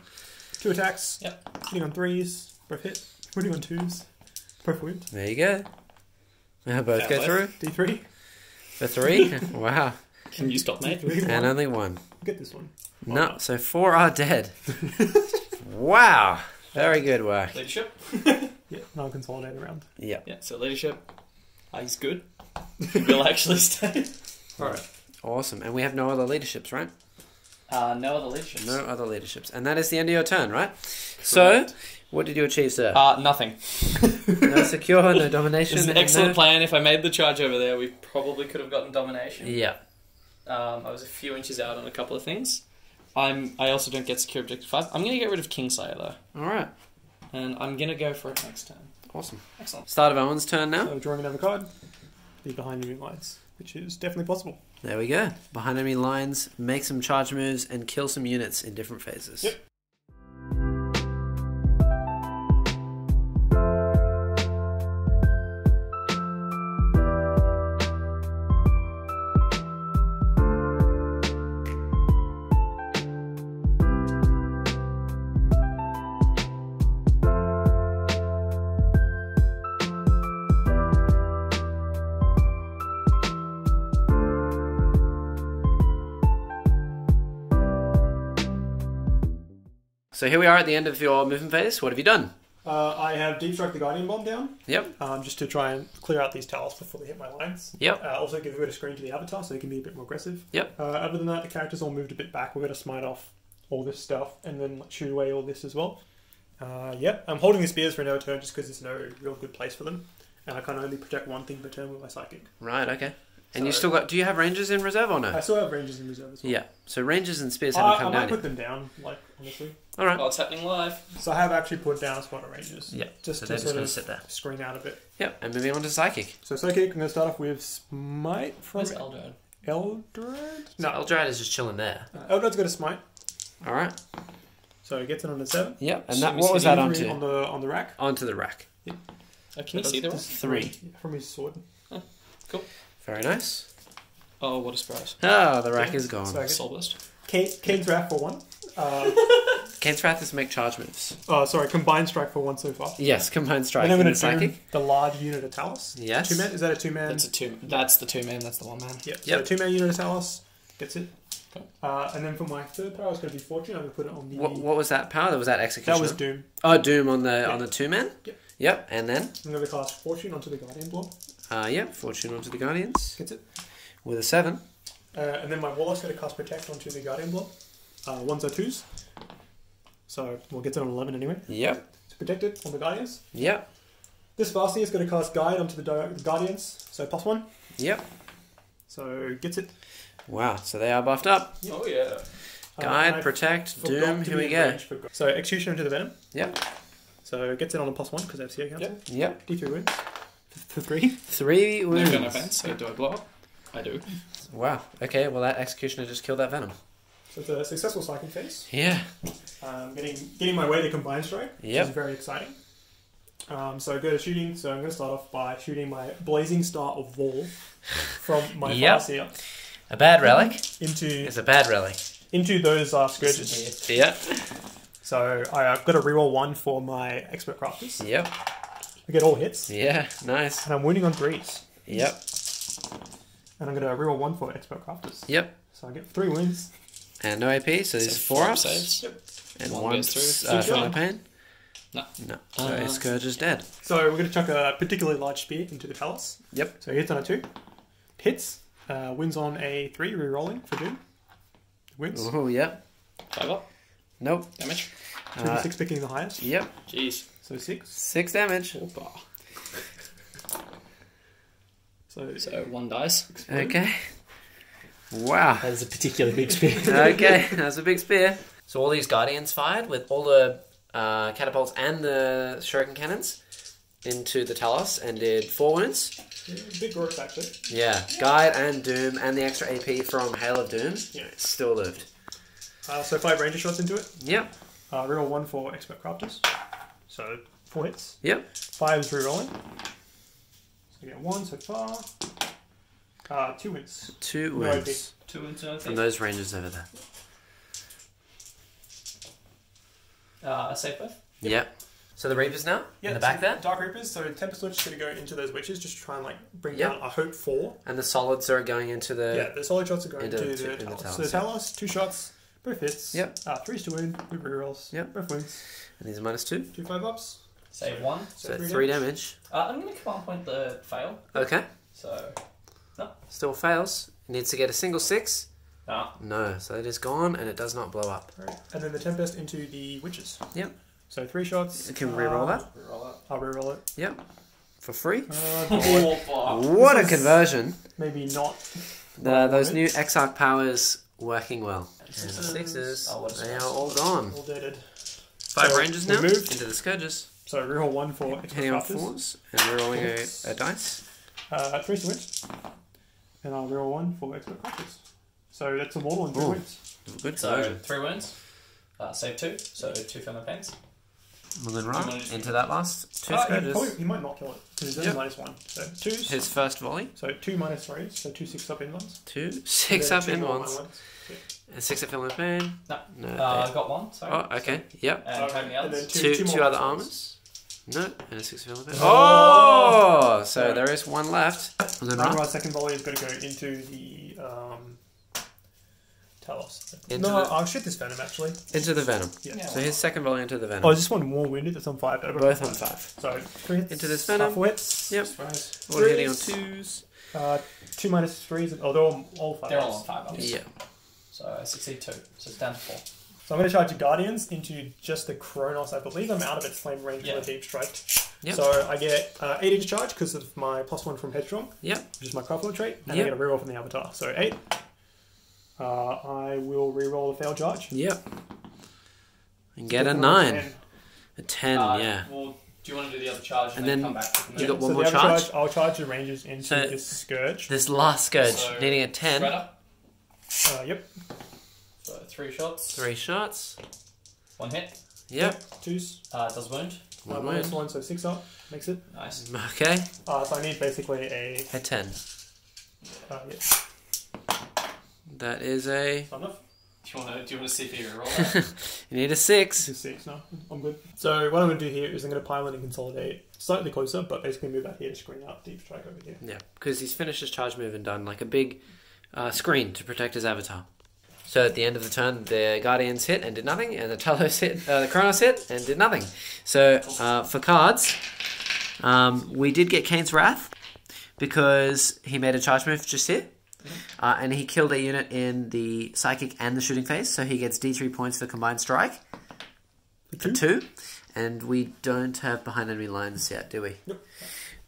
Two attacks. Yep. Hitting on threes. Both hit. Winning on twos. Both wound. There you go. Now both Yeah, go both. through D3. for three. wow. Can you stop, mate? And one. only one. Get this one. No, so four are dead. wow. Very good work. Leadership? Yeah, and I'll consolidate around. Yep. Yeah, so leadership. Uh, he's good. We'll actually stay. Alright. Awesome. And we have no other leaderships, right? Uh, no other leaderships. No other leaderships. And that is the end of your turn, right? So, what did you achieve, sir? Uh, nothing. no secure, no domination. It's an and excellent no- plan. If I made the charge over there, we probably could have gotten domination. Yeah. Um, I was a few inches out on a couple of things. I'm. I also don't get secure objective five. I'm gonna get rid of Kingslayer though, All right. and I'm gonna go for it next turn. Awesome. Excellent. Start of Owen's turn now. So drawing another card. Be behind enemy lines, which is definitely possible. There we go. Behind enemy lines, make some charge moves, and kill some units in different phases. Yep. So here we are at the end of your movement phase. What have you done? Uh, I have deep strike the guardian bomb down, Yep. um, just to try and clear out these towers before they hit my lines. Yep. Uh, also give a bit of screen to the avatar so they can be a bit more aggressive. Yep. Uh, other than that, the characters all moved a bit back. We're going to smite off all this stuff and then like, shoot away all this as well. Uh, yeah, I'm holding the spears for another turn just because there's no real good place for them, and I can only protect one thing per turn with my psychic. Right. Okay. And you still got? Do you have rangers in reserve or no? I still have rangers in reserve as well. Yeah. So rangers and spears haven't I come might down put yet. them down, like honestly. All right. Oh, it's happening live. So I have actually put down a spot of rangers. Yeah. Just so to they're just sort going of sit there. screen out a bit. Yep. And moving on to psychic. So psychic, I'm going to start off with smite from Where's Eldrad? Eldrad. No, No, Eldrad is just chilling there. uh, Eldrad's got a smite, All right. so it gets it on the seven. Yep. And that we what was that Three onto? on the on the wrack. Onto the wrack. Oh, can you see the That's rest? Three. from his sword. Cool. Very nice. Oh, what a surprise. Ah, the wrack is gone. So I get Soul Burst. Khaine, Khaine's wrath for one. Uh, Khaine's Wrath is make charge moves. oh, sorry, combined strike for one so far. Yes, combined strike. and I'm going the to do psychic. the large unit of Talos. Yes. Two man. Is that a two man? That's a two. That's the two man. That's the one man. Yep. Yep. So two man unit of Talos gets it. Okay. Uh, and then for my third power, it's going to be fortune. I'm going to put it on the. What, what was that power? That was that execution. that was Doom. Oh, Doom on the Yeah. on the two man. Yep. Yep. And then, I'm going to cast fortune onto the guardian blob. uh, yep, fortune onto the guardians Gets it. with a seven. Uh, and then my warlock's going to cast protect onto the guardian blob. Uh, ones are twos. So we'll get it on eleven anyway. Yep. It's protected on the guardians. Yep. This Farseer is going to cast guide onto the, guardians. So plus one. Yep. So gets it. Wow. So they are buffed up. Oh yeah. Uh, Guide, and I protect, forgot doom. Here we go. range for gu- So execution into the venom. Yep. So gets it on a plus one because I have CO cancel. Yep. Yep. D3 wins. For three. Three No wounds. gun offense. So do I blow up? I do. Wow. Okay. Well, that executioner just killed that venom. So it's a successful psychic phase. Yeah. Um, getting getting my way to combine strike, which is very exciting. Um, so I go to shooting. So I'm going to start off by shooting my blazing star of Vaul from my Yep. Farseer A bad relic. into It's a bad relic. into those uh, scourges. Yeah. So I, I've got to reroll one for my expert crafters. Yep. I get all hits, Yeah. Nice. and I'm wounding on threes. Yep. And I'm going to reroll one for expert crafters. Yep. So I get three wounds. And no AP, so there's So four four ups. saves. And One one, goes through. uh, Two no pain. No. No. So Uh, scourge is dead. So we're going to chuck a particularly large spear into the palace. Yep. So he hits on a two. Hits. Uh, wins on a three, re-rolling for Doom. Wins. Oh, yep. Five up. Nope. Damage. Two Uh, six picking the highest. Yep. Jeez. So six. Six damage. So, So one dice. Okay. Wow. That is a particularly big spear. okay, that's a big spear. So all these guardians fired with all the uh, catapults and the shuriken cannons into the Talos and did four wounds. yeah, big growth actually. Yeah, guide and doom and the extra AP from Hail of Doom. Yeah. Still lived. Uh, so five ranger shots into it. Yep. Uh, reroll one for expert crafters. So four hits. Yep. Five is rerolling. So we get one so far. Uh, two wins. Two No wounds Two into from those rangers over there. Uh, a safe both. Yep. So the Reapers now in the so back there, Dark Reapers. So Tempest Witch is going to go into those wyches just to try and like bring Yep. down. I hope four. and the solids are going into the. yeah, the solid shots are going into to the the, two- the Talos. Talos, So the Talos, two shots, both hits. Yep. Uh, threes to wound, with rerolls. Yep. Both wins. And these are minus two, Two five ups. Save one. so three three damage. Uh, I'm going to command point the fail. Okay. So, Still fails. It Needs to get a single six. no. No, so it is gone and it does not blow up. Right. And then the Tempest into the wyches. Yep. So three shots. Can we reroll Uh, that? Roll up. I'll reroll it. Yep. For free. Uh, Oh, fuck. What a This is- conversion. maybe not. The, those Right. new Exarch powers working well. And the Sixes. sixes, Oh, they are all gone. All deaded. Five So, rangers now moved. into the Scourges. So reroll one for Hitting expert on fours and rerolling a, a dice. Uh, three to win. And I'll reroll one for expert crafters. So that's a mortal and three Ooh. wins. Good So, conversion. three wounds. Uh, save two. So, two family pains. Well then, Do right wanna just- into that last two Uh, he, Scourges. probably, he might not kill it because he's only Yep. minus one. So twos. His first volley. So two minus threes. So two six up in ones. Two, six Then up two in more ones. minus ones. And six at Film Pain. No. No. Uh, there. got one. Sorry. oh, okay. Yep. And how many and others? then Two, two, more other minus ones. armors. No, and a six of Film Oh! Oh! So Sorry. there is one left. Well then, Now right. my second volley is going to go into the um, Talos. Into no, the- I'll shoot this Venom actually. Into the Venom. Yeah. Yeah. So his second volley into the Venom. Oh, is this one more wounded? It's on five. Both on five. So three hits. Into this Venom. Half hits. Yep. Surprise. All hitting on twos. Uh, two minus threes. Oh, they're all, all five. They're all on five ups. Yeah. So, I succeed two. So, it's down to four. So I'm going to charge the Guardians into just the Cronos. I believe I'm out of its flame range Yeah. for the deep strike. Yep. So I get uh, 8 inch charge because of my plus 1 from Headstrong, Yep. which is my Craftworld trait, and Yep. I get a reroll from the Avatar. So 8. Uh, I will reroll a fail charge. Yep. And get a nine. around 10. A ten, Uh, yeah. Well, do you want to do the other charge and, And then, then come back? with the you new- got one so more the other charge? I'll charge the Rangers into So- this Scourge. This last Scourge, So, needing a ten. Uh, yep. So, three shots. Three shots. One hit. Yep. Twos. Uh, does wound. Uh, One minus wound. 1, so 6 up. Makes it. Nice. Okay. Uh, so I need basically a. A ten. Uh, yeah. That is a. Not enough. Do you want to? Do you want to see if you roll? that? You need a six. Just six, no, I'm good. So what I'm going to do here is I'm going to pile in and consolidate slightly closer, but basically move out here to screen out deep strike over here. Yeah, because he's finished his charge move and done like a big uh, screen to protect his avatar. So at the end of the turn, the Guardians hit and did nothing, and the Talos hit, uh, the Cronos hit and did nothing. So uh, for cards, um, we did get Khaine's Wrath because he made a charge move just here. Uh, and he killed a unit in the psychic and the shooting phase, so he gets D3 points for combined strike for two. And we don't have behind enemy lines yet, do we? Nope.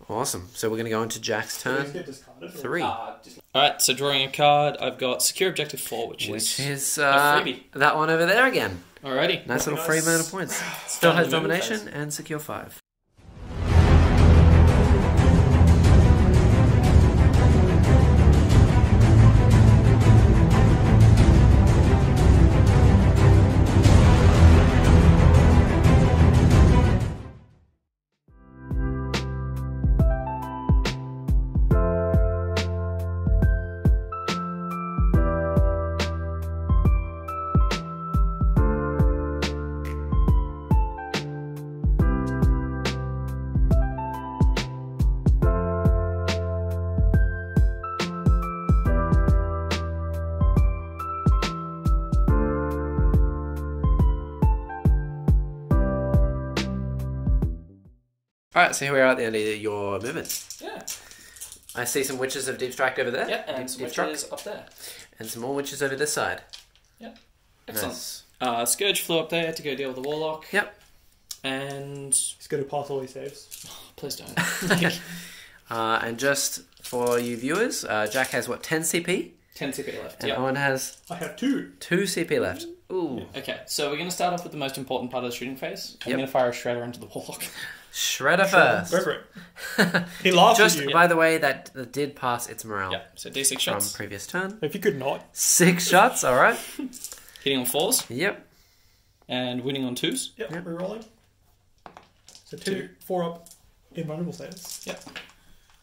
Awesome. So we're going to go into Jack's turn get discarded. or- three, Uh, All right. So drawing a card, I've got secure objective four, which, which is is uh, freebie. that one over there again. alrighty. Nice little Nice. free amount of points. Still has Down the middle domination and secure five. Alright, so here we are at the end of your movement. Yeah. I see some wyches of Deep Strike over there. Yeah, and Deep, some Deep Strike. wyches up there. And some more wyches over this side. Yep. Excellent. Nice. Uh, Scourge flew up there to go deal with the Warlock. Yep. And He's going to pass all his saves. please don't. Uh, and just for you viewers, uh, Jack has what, 10 CP? 10 CP left. And Yep. Owen has I have two. 2 CP left. Ooh. Okay, so we're going to start off with the most important part of the shooting phase. I'm Yep. going to fire a shredder into the Warlock. Shredder first. Go for it. He laughs Just at you. by the way, that, that did pass its morale yeah, so D6 from shots. From previous turn. If you could not, Six shots, alright. Hitting on fours Yep. and winning on twos. yep, Yep. rerolling. So two, four up in vulnerable status. Yep.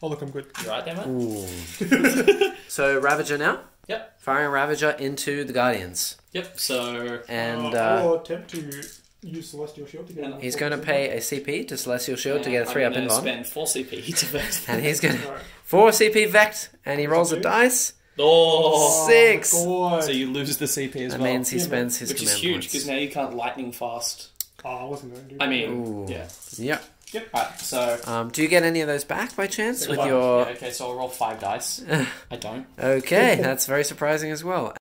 Oh look, I'm good. You right there, mate? Ooh. so Ravager now. Yep. Firing Ravager into the Guardians. Yep, so And Uh, uh, or attempt to use Celestial Shield to get. And he's going to pay a CP to Celestial Shield to get a I'm 3 up gonna in one. spend 4 CP to vect. And he's going back. to. Alright. 4 CP Vect, and he rolls a two? dice. Oh! Six. God. So you lose the CP as That well. means he Yeah, spends his which is huge because now you can't lightning fast. Oh, I wasn't going to. do. I mean, Ooh. yeah. Yep. Yep. Alright, so. Um, do you get any of those back by chance with One. your? Yeah, okay, so I'll roll 5 dice. I don't. Okay, that's very surprising as well.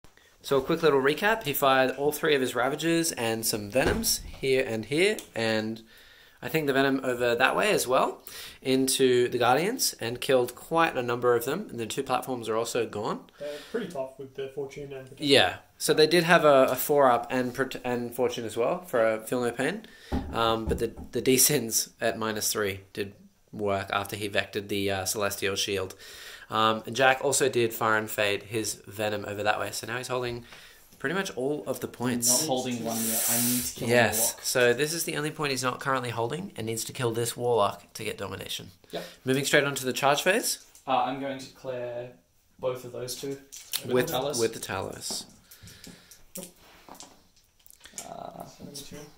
So a quick little recap: he fired all three of his Ravagers and some Venoms here and here, and I think the Venom over that way as well into the Guardians, and killed quite a number of them. And the two platforms are also gone. They're pretty tough with the fortune and. Protection. Yeah. So they did have a, a four up and and fortune as well for a feel no pain, um, but the the descends at minus three did work after he vected the uh, celestial shield. Um, and Jack also did fire and fade his venom over that way, so now he's holding pretty much all of the Not points. holding one yet. I need to kill Yes. the Warlock. So this is the only point he's not currently holding, and needs to kill this warlock to get domination. Yep. Moving straight on to the charge phase Uh, I'm going to declare both of those two with Talos. with the Talos. Uh,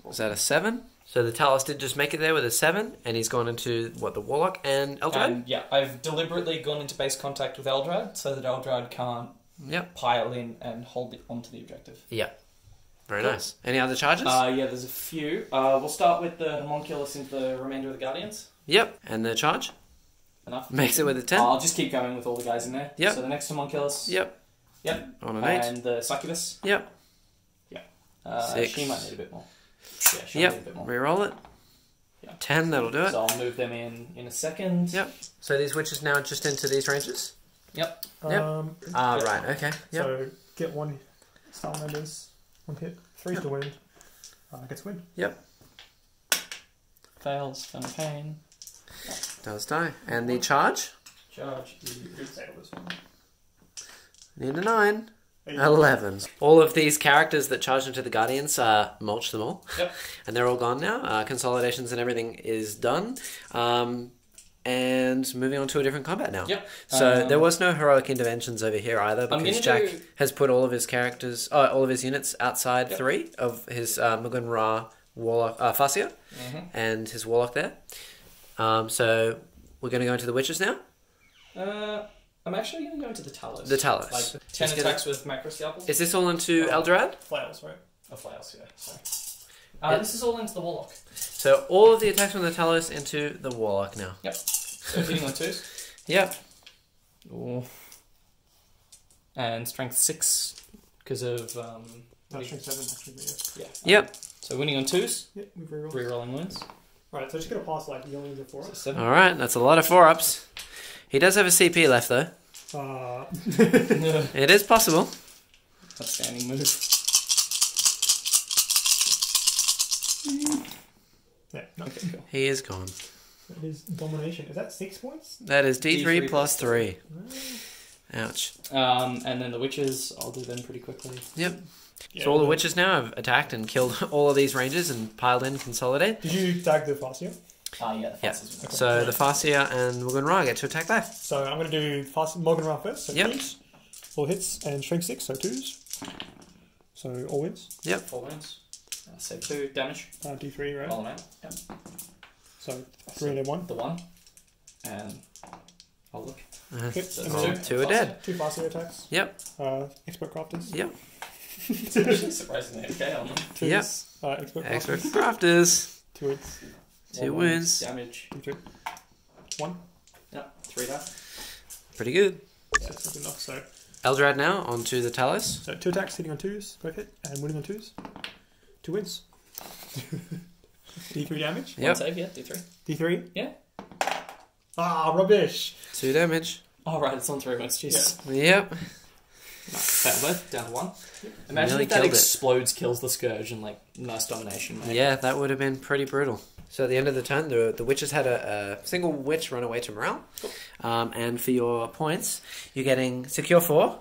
Was that a seven? So the Talos did just make it there with a seven, and he's gone into what the Warlock and Eldrad. and yeah, I've deliberately gone into base contact with Eldrad so that Eldrad can't Yep. pile in and hold it onto the objective. Yeah, Very nice. Any other charges? Uh, yeah, there's a few. Uh, we'll start with the homunculus into the remainder of the guardians. yep. And the charge Enough. makes it with a ten. I'll just keep going with all the guys in there. Yep. So the next homunculus. Yep. Yep. On an eight. And the succubus. Yep. Uh, Six. She might need a bit more. Yeah, she'll a Yep. bit more. Reroll it. Yeah. Ten. That'll do it. So I'll move them in in a second. Yep. So these wyches now just into these rangers. Yep. Yep. Um, Ah, yeah. right. Okay. Yep. So get one salamanders, one hit, three to win. Uh, gets win. Yep. Fails. Fun pain. Does die. And the charge. Charge. Good save this one. Need a nine. Eleven. All of these characters that charged into the Guardians uh, mulch them all. Yep. And they're all gone now. Uh, consolidations and everything is done. Um, and moving on to a different combat now. Yep. So Um, there was no heroic interventions over here either because Jack do- has put all of his characters, uh, all of his units outside Yep. three of his uh, Maugan Ra Warlock, uh, Farseer Mhm. and his Warlock there. Um, so we're going to go into the Wyches now. Uh, I'm actually going to go into the Talos. The Talos. Like ten Just gonna- attacks with macro scalpel. Is this all into Oh. Eldrad? Flails, right? Oh, flails, yeah. Sorry. Uh, Yeah. This is all into the warlock. So all of the attacks from the Talos into the Warlock now. Yep. So hitting on twos. Yep. Ooh. And strength six because of um. No, strength seven actually, but Yeah. Yep. So winning on twos, yeah. Yeah, we've rerolled. re-rolling wounds. Right, so just gonna pass like millions of four. So. All right. That's a lot of four ups. He does have a CP left though. Uh, It is possible. Outstanding move. yeah. Okay, cool. He is gone. That is domination. Is that six points? That is D3, D3 plus plus 3. Ouch. Um, and then the wyches, I'll do them pretty quickly. Yep. Yeah, so all the wyches now have attacked and killed all of these rangers and piled in, consolidate. Did you tag the Farseer? Ah, yeah, the Yeah. fastest one. So the Farseer and Maugan Ra get to attack back. So I'm gonna do fast Maugan Ra first. So Yep. twos. All hits and strength six, so twos. So all wins. Yep. Four wounds. Uh, so two damage. Uh, D3, right? Roll out. Yep. So three and one. The one. And I'll look. Uh, Okay, So and two are dead. two Farseer attacks. Yep. Uh, expert crafters. Yep. It's actually surprisingly okay on them. Twos. Yep. Uh, expert Expert crafters. crafters. Two hits. Two One wounds. Damage. D3. One. Yeah, three down. Pretty good. Yeah, that's good enough. So, Eldrad now onto the Talos. so two attacks hitting on twos, both hit, and winning on twos. Two wins. D3 damage. One Yep. save, yeah, D3. D3. Yeah. Ah, rubbish. Two damage. Oh, right, it's on three wounds. Jesus. Yep. Fail both, down to one. Imagine Nearly if that killed it. explodes, kills the Scourge, and, like, nice domination, mate. Yeah, that would have been pretty brutal. So at the end of the turn, the, the wyches had a, a single wych run away to morale. Um, and for your points, you're getting secure four.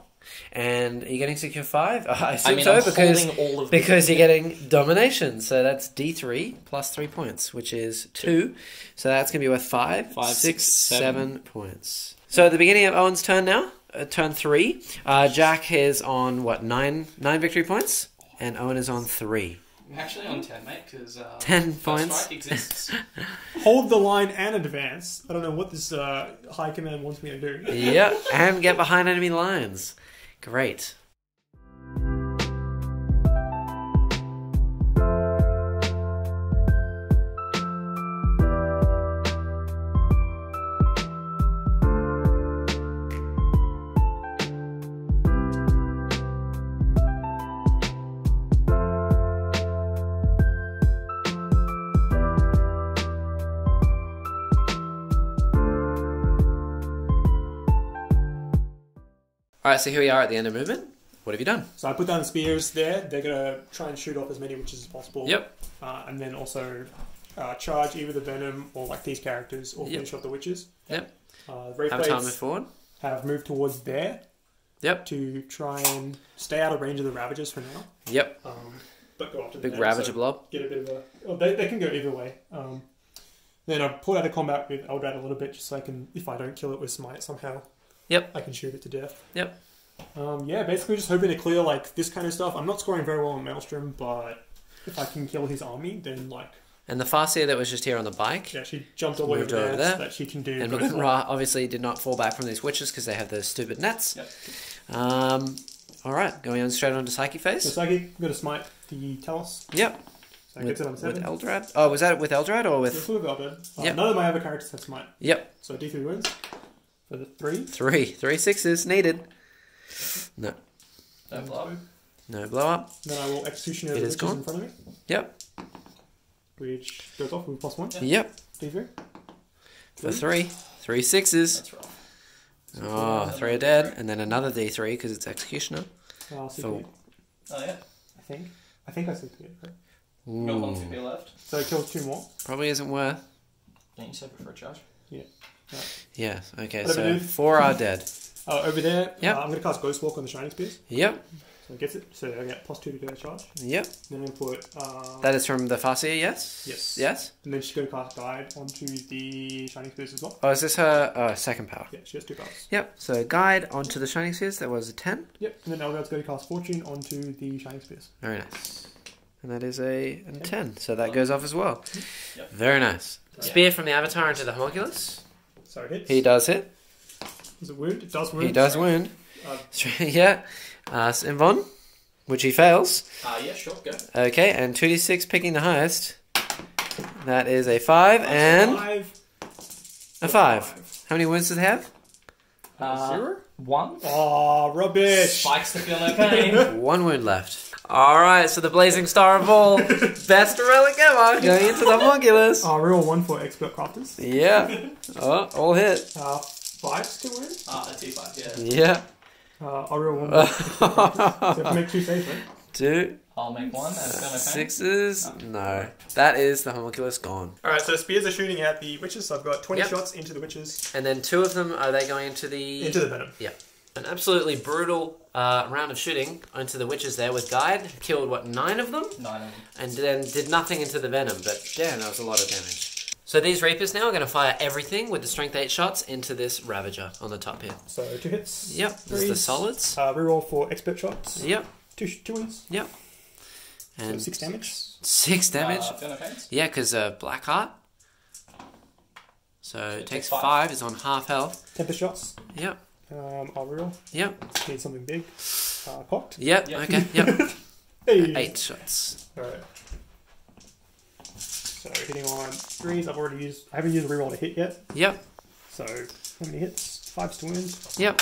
And you're getting secure five? I assume I mean, so I'm because, holding all of because you're getting domination. So that's D3 plus three points, which is two. So that's going to be worth five, Five, six, six, seven seven. points. So at the beginning of Owen's turn now, uh, turn three, uh, Jack is on what, nine, nine victory points? And Owen is on three. I'm actually on 10, mate, because uh, 10 points. Exists. Hold the line and advance. I don't know what this uh, high command wants me to do. yep, and get behind enemy lines. Great. All right, so here we are at the end of movement. What have you done? So I put down the spears there. They're gonna try and shoot off as many wyches as possible. Yep. Uh, and then also uh, charge either the venom or like these characters or Yep. finish off the wyches. Yep. Uh, Avatar move Wraithblades forward. have moved towards there Yep. to try and stay out of range of the Ravagers for now. Yep. Um, but go after the Big Ravager so blob. Get a bit of a. Oh, they, they can go either way. Um, then I pull out of combat with Eldrad a little bit just so I can, if I don't kill it with Smite somehow, Yep. I can shoot it to death. Yep. Um, yeah, basically just hoping to clear like this kind of stuff. I'm not scoring very well on Maelstrom, but if I can kill his army, then like And the Farseer that was just here on the bike. yeah, she jumped all the way over over there, there. so that she can do. And Ra obviously did not fall back from these wyches because they have those stupid nets. Yep. Um, all right, going on straight onto Psyche So Phase. Psychic, I'm gonna smite the Talos. Yep. So I get With, it on with. Eldrad. Oh, was that with Eldrad or So with? a little bit Uh, Yep. None of my other characters have smite. Yep. So D3 wins for the three. Three. Three sixes needed. No. Don't blow up. No blow up. Then I will executioner It the gone. in front of me, Yep. which goes off with plus one. Yep. D3. For three. Three sixes. That's rough. Oh, three are dead. And then another D3 because it's Executioner. Uh, So- so Oh, yeah. I think. I think I said it. Right? You've got one Ooh. for me left. So it kills two more. Probably isn't worth. Don't you save it for a charge. Yeah. Okay. Whatever, So four are dead. Oh, over there, Yep. uh, I'm going to cast Ghost Walk on the Shining Spears. Yep. So it gets it. So I get plus two to that charge. Yep. Then I'm going to put. Uh, That is from the Farseer. Yes. Yes. Yes. And then she's going to cast Guide onto the Shining Spears as well. Oh, is this her uh, second power? Yeah, she has two powers. Yep. So guide onto the Shining Spears. That was a ten. Yep. And then Eldrad's going to cast Fortune onto the Shining Spears. Very nice. And that is a, a 10, so that goes off as well. Yep. Very nice. Spear from the Avatar into the Homunculus. So it hits. He does hit. Does it wound? It does wound. He does wound. Uh, yeah. Uh, Simvon, which he fails. Ah, yeah, sure, go. Okay, and 2d6 picking the highest. That is a 5 and Five. a 5. How many wounds does it have? Uh, Zero? One. Oh, rubbish. Spikes to feel no pain. One wound left. Alright, so the Blazing Star of Vaul. Best relic ever. Going into the Homunculus. Uh, real one for expert crafters. Yeah. Oh, all hit. Uh, five to win. Ah, a T5, yeah. Yeah. Uh, a real one. so if you make two safe, right? Two. I'll make one and feel no. Sixes? No. That is the homunculus gone. Alright, so spears are shooting at the wyches, so I've got 20 Yep. shots into the wyches, And then two of them, are they going into the. into the venom. An absolutely brutal uh, round of shooting into the wyches there with Guide. Killed, what, nine of them? Nine of them. And then did nothing into the venom, but damn, that was a lot of damage. So these Reapers now are going to fire everything with the Strength 8 shots into this Ravager on the top here. So two hits. Yep, this is the solids. Uh, reroll for expert shots. Yep, Two, two wins. yep. So And six damage. six damage. Uh, no pains. Yeah, because uh, Blackheart. So it it takes takes five. five. is on half health. Tempest shots. Yep, Um, I'll reroll. yep, Need something big. Uh, cocked. yep, Yep. okay, yep. Hey. Eight shots. Alright. So So hitting on threes. I've already used. I haven't used a reroll to hit yet. Yep. So how many hits? Fives to wound. Yep.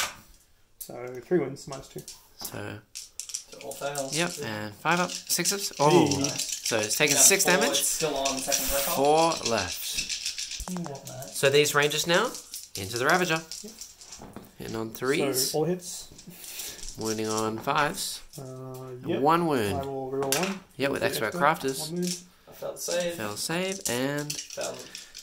So three wins minus two. So So all fails. yep, and five up, six ups. Oh, Jeez. so it's taking six four, damage. It's still on second profile. Four left. So these rangers now into the Ravager. Hitting on threes, So all hits. wounding on fives. Uh, yep. One I wound. will reroll one. Yep, with expert One crafters. wound. I failed save. Fail save, and Failed.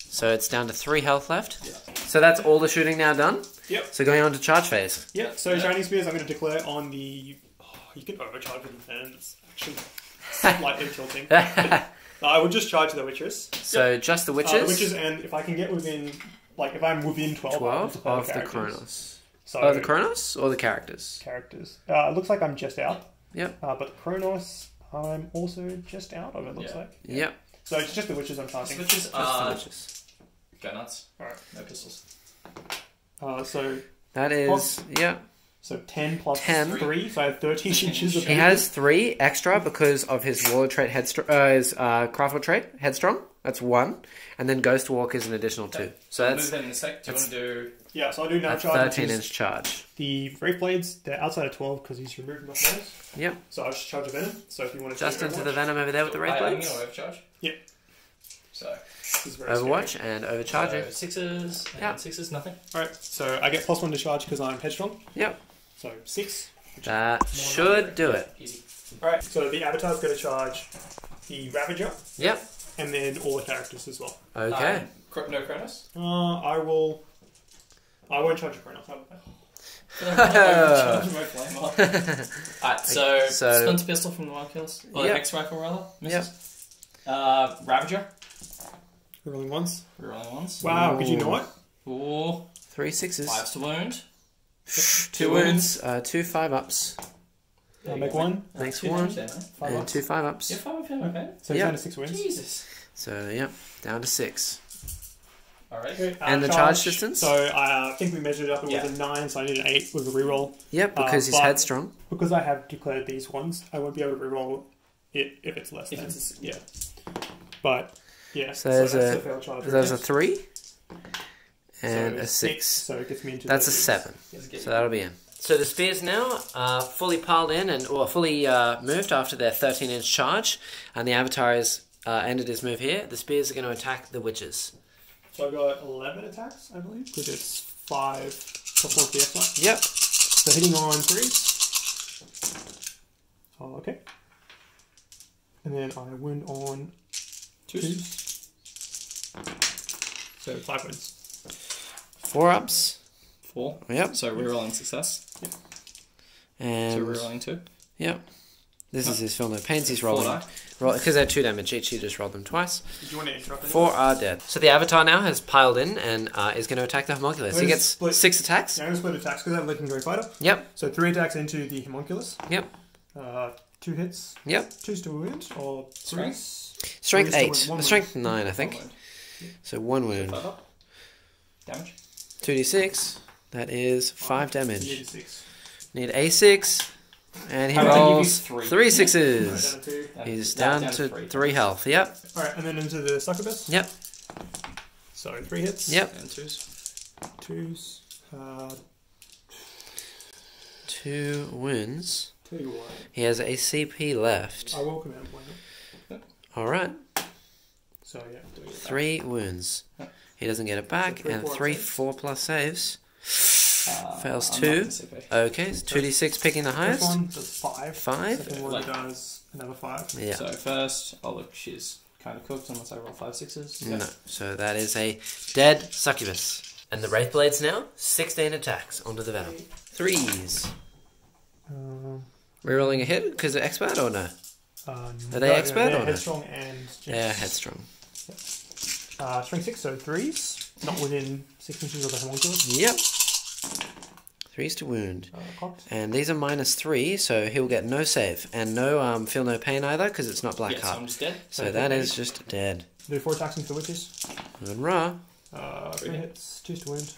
so it's down to three health left. So that's all the shooting now done. Yep. So going on to charge phase. Yeah. So shining spears. I'm going to declare on the. Oh, you can overcharge with the fans. Actually, slightly tilting. I would just charge the wyches. So just the Uh, wyches. the wyches, and if I can get within, like, if I'm within twelve, I'll 12 declare of the characters. Cronos. So Oh, the Cronos or the characters? characters. Uh, it looks like I'm just out. Yep. Uh, but the Cronos, I'm also just out of. It looks Yeah. like. Yep. So it's just the wyches I'm charging. Switches Just the are wyches. go nuts. Alright. No pistols. Uh, so That is, yeah. so ten plus 10. three, so I have thirteen inches of. He has three extra because of his warlord trait, headstrong, uh, his uh, craftworld trait, headstrong. That's one, and then ghost walk is an additional two. So I'll that's move them in a sec. Do you want to do? Yeah, so I do now a charge. which thirteen is inch charge. The Wraith Blades, they're outside of twelve because he's removed my those. Yep. So I'll just charge a venom. So if you want to Just do into the venom over there with the red I, I'm blades. overcharge. Yep. So, this is Overwatch and overcharging. so sixes. And Yeah. Sixes. Nothing. Alright, so I get plus one to charge because I'm headstrong. Yep. So six. That should do it. Easy. Alright, so the avatar's going to charge the Ravager Yep. And then all the characters as well. Okay. Um, Cro- no Cronos. Uh, I will. I won't charge a Cronos. I Overcharge my flame. Alright, so, So- Splinter Pistol from the Wild Kills. Or Yep. X Rifle rather. Misses. Uh, Ravager. Rolling once. Rerolling ones. Wow, could you Ooh. not? Ooh. Three sixes. Fives to wound. Two wounds. Uh, two five ups. I'll make one. Makes Two one. damage. Five And ups. two five ups. Yeah, five up here, okay. So he's Yeah. down to six wins. Jesus. So yeah, down to six. Alright. Okay, uh, And the charge distance? So I uh, think we measured it up. It Yeah. was a nine, so I need an eight with a reroll. Yep, Uh, because he's headstrong. Because I have declared these ones, I won't be able to reroll it if it's less If than. it's a- yeah. But yeah, So so, there's that's a- a fail charge. There's a right? three So and a six. So it gets me into. That's a seven. Let's So that'll be in. So the spears now are fully piled in and or fully uh, moved after their 13 inch charge, and the avatar has uh, ended his move here. The spears are going to attack the wyches. So I've got eleven attacks, I believe, because it's five plus one PS one. Yep. So hitting on threes. Oh, okay. And then I win on twos. So five wins. Four ups. Four. Yep. So rerolling success. Yep. And rerolling two. yep. This is his film no pains. He's Four rolling die. Roll because they're two damage each. He just rolled them twice. Did you want to interrupt? anyone? Four are dead. So the avatar now has piled in and uh, is going to attack the homunculus. He gets split? six attacks. Yeah, I'm going to split attacks because I have legendary fighter. Yep. So three attacks into the homunculus. Yep. Uh, two hits. Yep. Two's to wound or Strength? threes. Strength Three eight. is to win, one Strength nine, I think. So one wound. Damage. Two d six. That is five You damage. need a six. Need a six, and he I'm gonna give you rolls three. three Right, down two. He's Down- down to three. three health. Yep. All right, and then into the succubus. Yep. So three hits. Yep. And twos. Twos. Uh, Two wounds. tell you He has a CP left. I will command point. All right. So yeah. Three wounds. He doesn't get it back, So three, and three saves. four plus saves. Uh, Fails two. gonna. Okay, so two d six picking the First highest. one does five. Five. Second one Like- does another five. Yeah. So first, oh look, she's kind of cooked unless I roll five sixes. No. So that is a dead succubus. And the wraith blades now sixteen attacks onto the venom. Threes. Um, Rerolling a hit because they're expert or no? uh, Are no, they no, expert they're or no? headstrong and just, They're headstrong. Uh, strength six, so threes, not within six inches of the homunculus. Yep. Threes to wound. Cocked. And these are minus three, so he'll get no save. And no um, feel no pain either, because it's not black Yeah, so heart. I'm just dead. So that is just dead. Do four attacks into the wyches. And raw. Uh, three Three. hits, two to wound.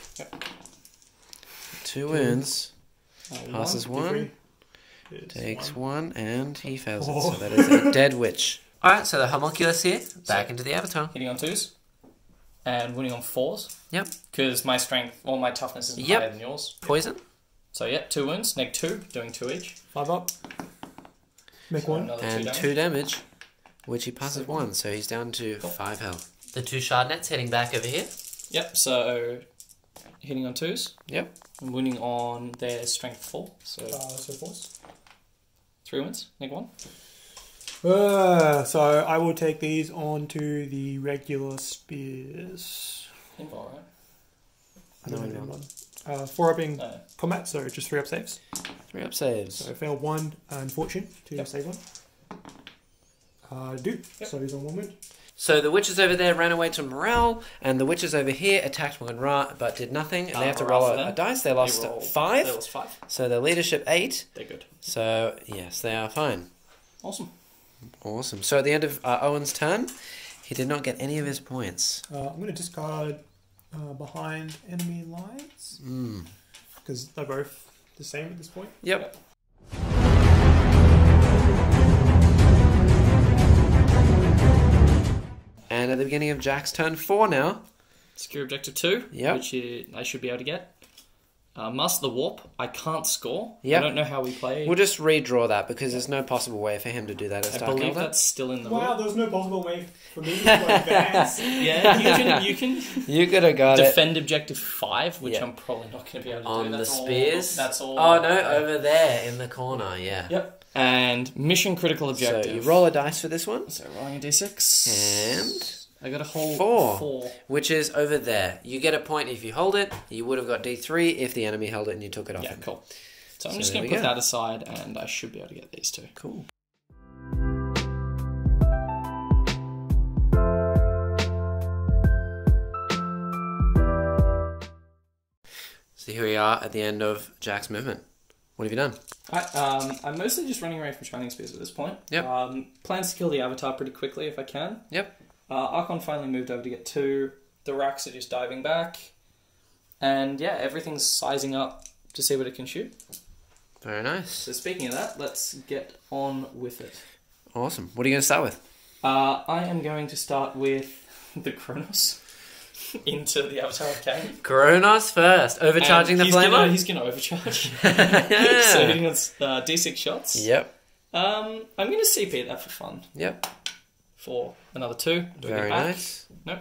Two wounds. Uh, Passes D3 one. Takes one. one, and he fails it. Oh. So that is a dead wych. All right, so the homunculus here, back into the avatar. Hitting on twos. And winning on fours. Yep. Because my strength, or my toughness is Yep. higher than yours. Poison. So yeah, two wounds, neg two, doing two each. Five up. Make So one. And two damage. two damage, which he passes one, so he's down to five health. The two shard nets heading back over here. Yep, so hitting on twos. Yep. And winning on their strength four. So Uh, so force. three wins, neg one. Uh, so I will take these onto the regular spears. Invul, right? I don't No, know no. Uh, four up in No. combat, so just three up saves. Three up saves. So I failed one and fortune to Yep. save one. Uh, do. Yep. So he's on one wound. So the wyches over there ran away to morale, and the wyches over here attacked Maugan Ra, but did nothing, and Uh, they have to roll a, a dice. They They lost roll- five, They lost five. so their leadership eight. They're good. So yes, they are fine. Awesome. Awesome. So at the end of uh, Owen's turn, he did not get any of his points. Uh, I'm going to discard uh, behind enemy lines Mm. because they're both the same at this point. Yep. And at the beginning of Jack's turn four now. Secure objective two, Yep. which i- I should be able to get. Uh, Master the Warp, I can't score. Yep. I don't know how we play. We'll just redraw that because there's no possible way for him to do that as I Dark believe Elder. that's still in the Wow, rule. there's no possible way for me to advance. Yeah, you can you can You could have got it defend objective five, which Yeah. I'm probably not going to be able to on do. the That's all- spears. that's all. Oh no, over there in the corner. Yeah. Yep. And mission critical objective. So you roll a dice for this one, So rolling a d6. and I got a whole Four. Four. which is over there. You get a point if you hold it. You would have got D3 if the enemy held it and you took it off Yeah, him. cool. So I'm just going to put go. that aside, and I should be able to get these two. Cool. So here we are at the end of Jack's movement. What have you done? Alright, um, I'm mostly just running away from Shining Spears at this point. Yep. Um, plans to kill the Avatar pretty quickly if I can. Yep. Uh, Archon finally moved over to get two. The wracks are just diving back. And yeah, everything's sizing up to see what it can shoot. Very nice. So speaking of that, let's get on with it. Awesome. What are you going to start with? Uh, I am going to start with the Cronos into the Avatar of Khaine. Cronos first. Overcharging And the he's flamer? He's going to overcharge. so hitting on uh, D6 shots. Yep. Um, I'm going to CP that for fun. Yep. For another two. Do Very back? nice. Nope.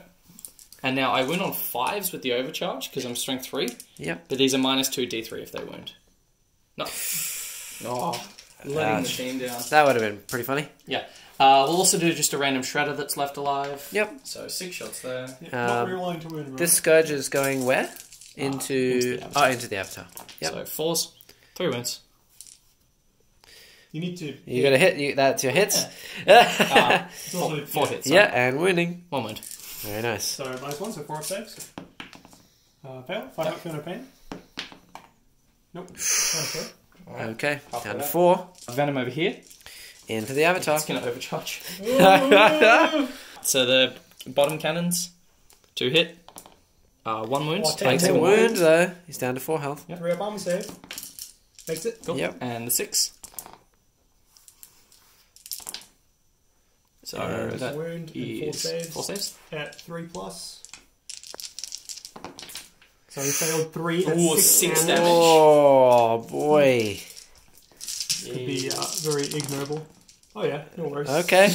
And now I win on fives with the overcharge because I'm strength three. Yep. But these are minus two D3 if they wound. No. Oh, letting Ouch. the team down. That would have been pretty funny. Yeah. Uh, we'll also do just a random shredder that's left alive. Yep. So six shots there. Not Um, rerolling to win, right? This Scourge is going where? into Into. the oh, Avatar. into the Avatar. Yep. So fours, three wins. You need to. You got to hit. You, that's your hits. Uh, It's also- four, four yeah. hits. yeah, and winning. One wound. Very nice. So minus one, so four up saves. Uh, fail. Five up, feel no pain. Nope. Okay. Okay, Halfway down to four. Venom over here. Into the Avatar. It's going to overcharge. So the bottom cannons, two hit, uh, one wound. Oh, takes Takes a seven wound though. He's down to four health. Three up armor save. Makes it. Cool. Yep. And the six. So And that wound and four saves. four saves. At three plus. So he failed three. That's Ooh, six, six damage. damage. Oh boy. Could be uh, very ignoble. Oh yeah, no worries. Okay,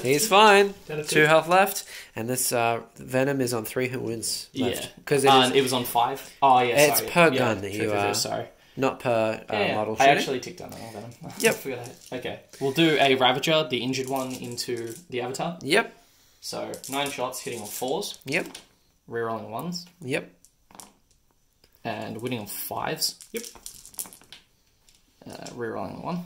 he's fine. Ten Two health left, and this uh, venom is on three hit wounds Yeah, because it Uh, is it was on five. Oh yeah, It's sorry. per Yeah, gun that you true, true, are Sorry. Not per uh, Yeah, yeah. model I actually ticked down that one. Venom. Yep. I Okay, we'll do a Ravager, the injured one, into the Avatar. Yep, So nine shots, hitting on fours, yep, rerolling ones, yep. and winning on fives. Yep. Uh, rerolling one.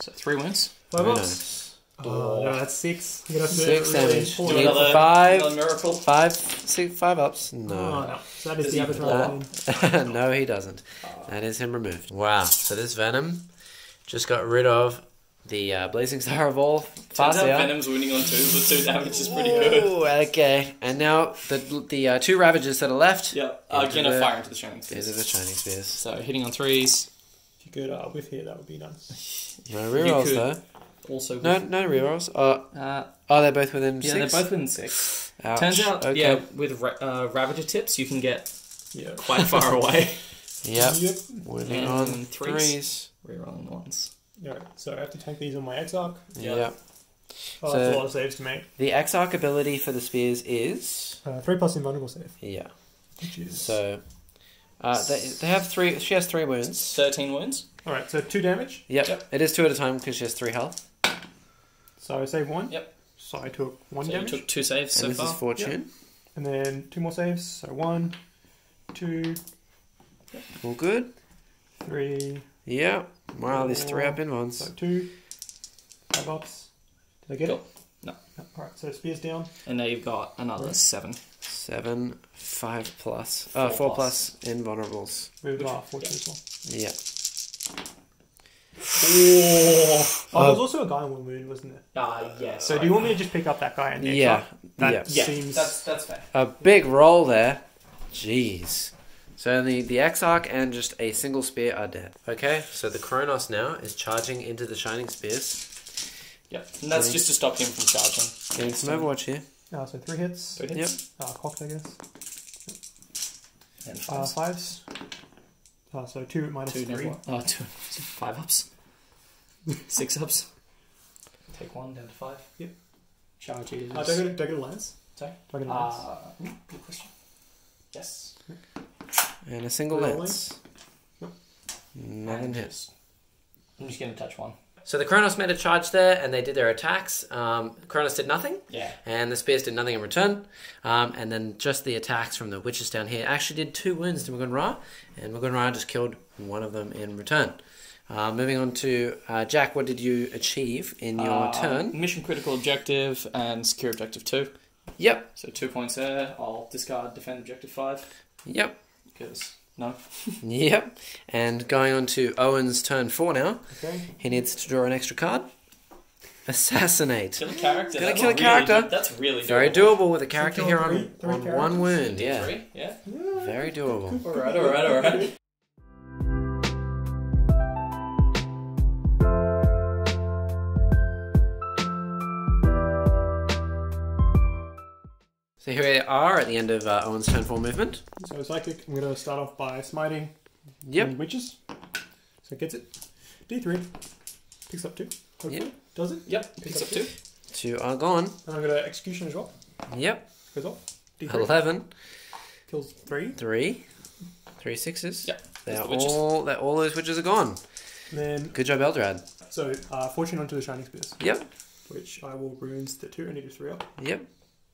So three wins. Five Very ups. nice. Oh, no, that's six. I'm gonna have to Six really damage. pull Do you up. need five. another miracle. Five, six, five ups. No. Oh, no. So that is Does the he avatar. blow no, he doesn't. That is him removed. Wow. So this Venom just got rid of the uh, Blazing Star of Vaul Turns out Farseer. Venom's winning on two, but two damage is pretty good. Ooh, okay. And now the the uh, two Ravagers that are left. Yep. Uh, Into gonna fire into the shining These are the Shining Spears. So hitting on threes. If you could uh, whiff here, that would be nice. No rerolls could- though. Also. With, No, no rerolls. Uh, Uh, are they both within yeah, six? they're both within six. Ouch. Turns out, okay. yeah, with uh, Ravager tips, you can get Yeah. quite far away. Yep. Yep. Winning And on threes. threes. Rerolling ones. Alright, so I have to take these on my Exarch. Yeah. Yep. Oh, So- that's a lot of saves to make. The Exarch ability for the spears is Uh, three plus invulnerable save, yeah. which is So uh, they, they have three. She has three wounds. 13 wounds. Alright, so two damage. Yep. Yep. It is two at a time because she has three health. So I save one. Yep. So I took one so damage. you took two saves so and this far. is fortune. And then two more saves. So one, two, All good. three, Yeah. Wow, there's three up in so ones. two, five ups. Did I get Cool. it? No. Alright, so spears down. And now you've got another Right. seven. Seven, five plus. Uh, Four four plus. plus invulnerables. With Which- uh, fortune as well. Yeah. Oh, Uh, there was also a guy in one wound, wasn't there? Ah, yes. So do you want me to just pick up that guy and the Yeah. Exarch? That Yeah. Yeah, seems. that's that's fair. A big roll there. Jeez. So the, the Exarch and just a single spear are dead. Okay, so the Cronos now is charging into the Shining Spears. Yep. And that's just to stop him from charging. Getting some Overwatch here. Uh, so three hits. Three hits. Uh, cocked, I guess. And Uh, fives. Fives. Uh, so two minus two three. never- Oh, two. Five ups. Six ups. Take one down to five. Yep. Charge is. Uh, do, I get, do I get a lance? Sorry? Do I get a lance? Uh, good question. Yes. And a single Rolling. lance. Nothing And hits. I'm just going to touch one. So the Cronos made a charge there, and they did their attacks. Um, Cronos did nothing, Yeah. and the Spears did nothing in return. Um, and then just the attacks from the wyches down here actually did two wounds to Maugan Ra, and Maugan Ra just killed one of them in return. Uh, moving on to uh, Jack, what did you achieve in your Uh, turn? Mission critical objective and secure objective two. Yep, So two points there. I'll discard defend objective five yep, because no. yep. And going on to Owen's turn four now, Okay. he needs to draw an extra card. Assassinate. Kill a character. Gonna that's kill a really- character. That's really Very doable. doable with a character kill here on, three on characters? one wound. Yeah, Three? Yeah. very doable. All right. All right. All right. So here we are at the end of uh, Owen's turn four movement. So psychic, I'm going to start off by smiting Yep. wyches. So it gets it. D3. Picks up two. Hopefully. Yep. Does it? Yep. Picks up two. Two are gone. And I'm going to execution as well. Yep. Goes off. D3. Eleven. Kills three. Three. Three sixes. Yep. They're the all they're, all those wyches are gone. And then, Good job, Eldrad. so uh, fortune onto the shining spears, Yep. which I will runes the two. I need to three up. Yep.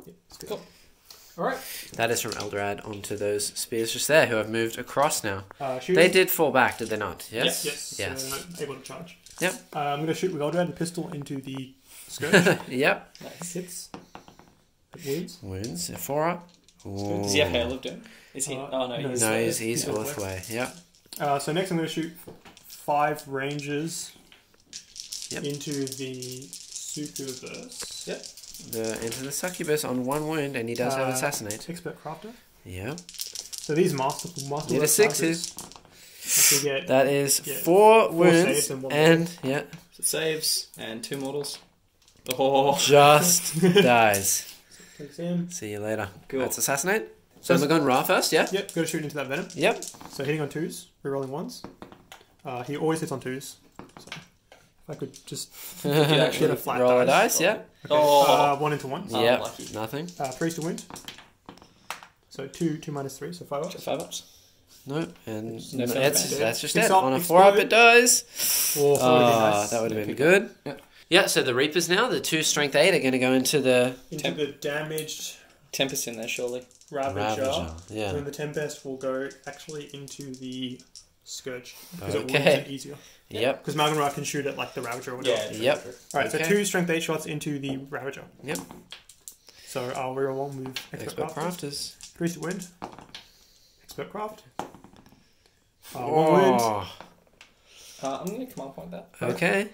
Yep. Cool. All right. That is from Eldrad onto those spears just there who have moved across now. Uh. They did fall back, did they not? Yes. Yes. Yes. So they're not able to charge. Yep. Uh, I'm going to shoot with Eldrad and pistol into the skirt. yep. Nice. Hits. Wounds. Wounds. Four up. Does he have Ooh. Hail of Doom? Is he? Uh, oh no. no, he's No, the- he's, he's He's Orthway. Yep. Uh, so next I'm going to shoot five rangers Yep. into the superverse. Yep. The into the succubus on one wound, and he does have Uh, assassinate. Expert crafter. Yeah. So these master master Need a work sixes. charges, I can get That is Yeah. four, Four wounds, saves and one and yeah, So saves and two mortals. Oh. just dies. him. See you later. Cool. That's assassinate. So So- we're going raw first, yeah? Yep, got to shoot into that venom. Yep. So hitting on twos, rerolling ones. Uh, he always hits on twos. So if I could just actually get a flat Roll a dice. dice, yeah. Okay. Oh. Uh, one into one. Yep. Nothing. Uh, three's to wound. So two, two minus three, so five So ups. five ups. Nope. And No no, that's, band. that's just it. On a four up, it dies. Oh, that would've been Ah, that would have been good. Yeah. Yeah, so the Reapers now, the two strength eight, are going to go into the Into Temp- the damaged Tempest in there, surely. Ravager. Ravager. And Yeah. then the Tempest will go actually into the Scourge. Because it Okay. wounds it easier. Yep. Because Maugan can shoot at like the Ravager or whatever. Yep. Alright, Okay. so two strength 8 shots into the Ravager. Yep. So I'll reroll one with Expert, Expert Craft. crafters. Three to wind. Expert Craft. Uh, one wound. Oh, Uh, I'm going to command point that. okay.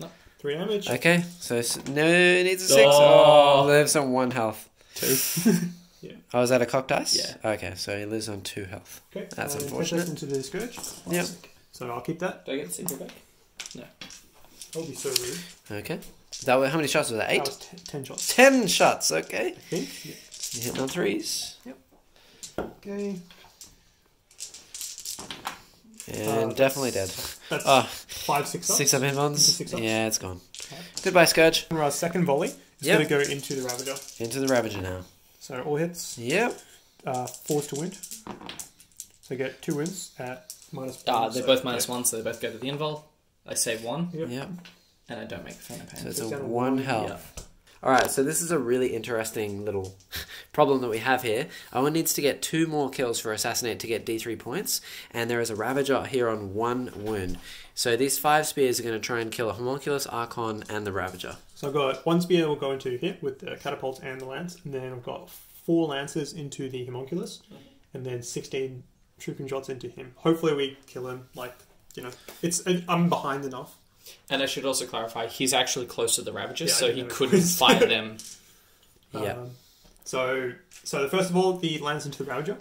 No. Three damage. Okay. So s- no it needs a six. Oh. Oh, lives on one health. Two. Yeah. Oh, is that a cock dice? Yeah. Okay, so he lives on two health. Okay. That's and unfortunate. Tempest into the Scourge. Yep. So I'll keep that. Do I get the secret back? That would be so rude. Okay. That was, how many shots was that? That Eight? was t- ten shots. Ten shots, okay. I think. Yeah. You hitting on threes. Yep. Okay. And Uh, definitely dead. That's Oh, five, six. six up hit ones. Six ups. Yeah, it's gone. Goodbye, Scourge. Our second volley is Yep. going to go into the Ravager. Into the Ravager now. So all hits, Yep. uh, fours to wound. So get two wins at minus one. Ah, they're so- both minus one, so they both go to the invul. I save one, Yep. Yep. and I don't make the phantom pain. So it's a it's down to one one, health. yeah. All right, so this is a really interesting little problem that we have here. Owen needs to get two more kills for Assassinate to get D3 points, and there is a Ravager here on one wound. So these five spears are going to try and kill a Homunculus, Archon, and the Ravager. So I've got one spear will go into hit with the catapult and the lance, and then I've got four lances into the homunculus, and then sixteen shuriken shots into him. Hopefully we kill him. Like you know, it's I'm behind enough. And I should also clarify, he's actually close to the Ravagers, Yeah, so he couldn't fire them. Yeah. Um, so so first of all, the lance into the ravager,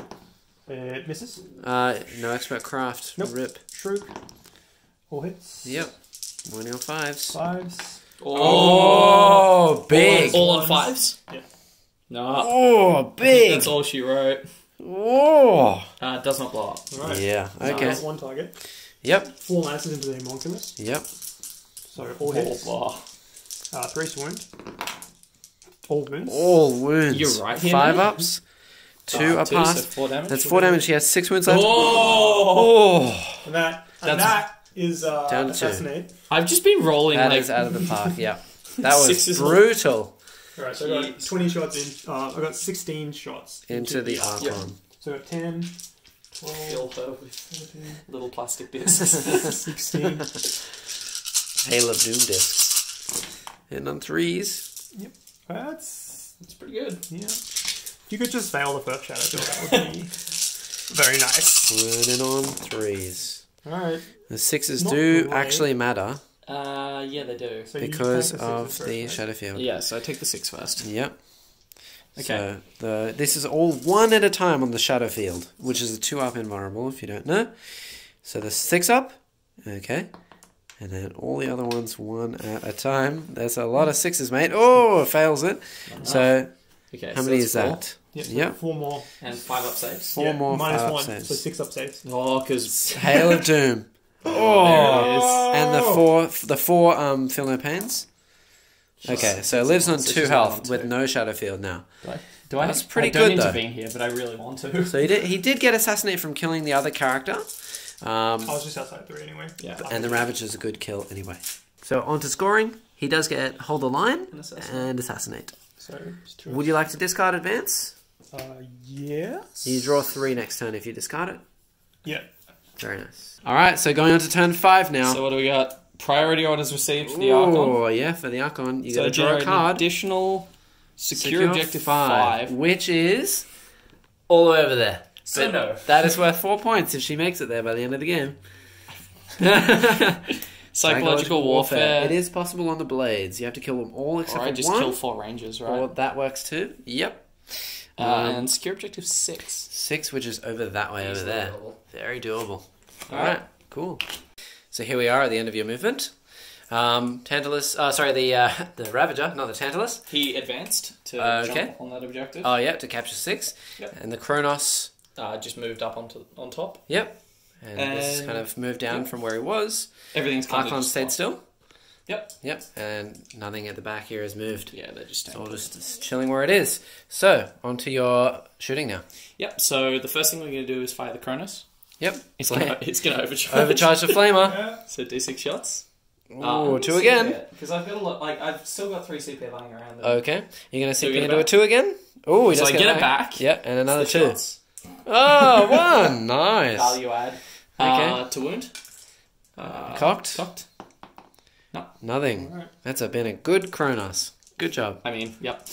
it misses. Uh, no expert craft. Nope. Rip. Shrook, all hits. Yep. One on fives. Fives. Oh, big. All on fives? Yeah. No. Oh, big. That's all she wrote. Oh. Uh, does not blow up. All right. Yeah. So Okay. that's one target. Yep. Four lances into the homunculus. Yep. So all hits. Oh, Uh, three to wound. All wounds. All wounds. You're right here, Five ups. Two Uh, are two, so passed. four damage. That's four damage. He has six wounds left. Oh! Oh. And that and That's- that is uh, Down to two. assassinate. I've just been rolling That like is out of the park. Yeah. That was Sixes. brutal All right. So I got Jeez. twenty shots in. Uh, I got sixteen shots into the Archon. So I got 10, 12, fill her with 13, little plastic discs. 16. Hail of Doom discs. And on threes. Yep, That's it's pretty good. yeah. If you could just fail the first shadow kill, that would be very nice. Wounding on threes. All right. The sixes Not do great. actually matter Uh, yeah, they do. So because the of sixes the first, shadow field. Yeah, so I take the six first. Yep. Okay. So the this is all one at a time on the shadow field, which is a two up invulnerable if you don't know. So the six up, okay, and then all the other ones one at a time. There's a lot of sixes, mate. Oh, it fails it. So Okay, how so many is four. that? Yep. Yep. Four more. And five up saves. Four more minus five up one, saves. so six up saves. Oh, because Hail of Doom. there Oh, it is. and the four the four um feel no pains. Okay, so it lives on two health on with no shadow field now. Do I? Do I That's pretty I don't good, though. intervene here, but I really want to. So he did he did get assassinate from killing the other character. Um, I was just outside three anyway. Yeah. and the Ravage is a good kill anyway. So on to scoring. He does get hold the line And assassinate. and assassinate. So. Would you like to discard advance? Uh, yes. You draw three next turn if you discard it. Yeah. Very nice. All right, so going on to turn five now. So what do we got? Priority orders received for the Archon. Oh yeah, for the Archon, you So got to draw a generate an card. additional secure, objective five. which is all the way over there. Sendo. That is worth four points if she makes it there by the end of the game. Psychological, warfare. It is possible on the blades. You have to kill them all except Or I for just one. kill four rangers, right? Or that works too. Yep. Uh, um, and secure objective six. Six, which is over that way over there. doable. Very doable. All right. right. cool. So here we are at the end of your movement. Um, Tantalus, uh, sorry, the uh, the Ravager, not the Tantalus. He advanced to Uh, okay. jump on that objective. Oh, yeah, to capture six. Yep. And the Cronos, Uh, just moved up onto on top. yep. And, this kind of moved down yep. from where he was. Everything's kind Archon stayed still. Yep. Yep. And nothing at the back here has moved. Yeah, they're just It's all just just chilling where it is. So, on to your shooting now. Yep. So the first thing we're going to do is fire the Cronos. Yep. It's Flame. going to it's going to overcharge. Overcharge the flamer. So d6 shots. Ooh, two again. Because I've got a lot. Like I've still got three CP lying around. There. Okay. You're going to So we sink get into a two again? Oh, he So does I get it back. Yeah, and another The two. shots. Oh, one. nice. Value add. Okay. Uh, to wound. Uh, Cocked? Cocked. Nothing. Alright. That's a, been a good Cronos. Good job. I mean, yep.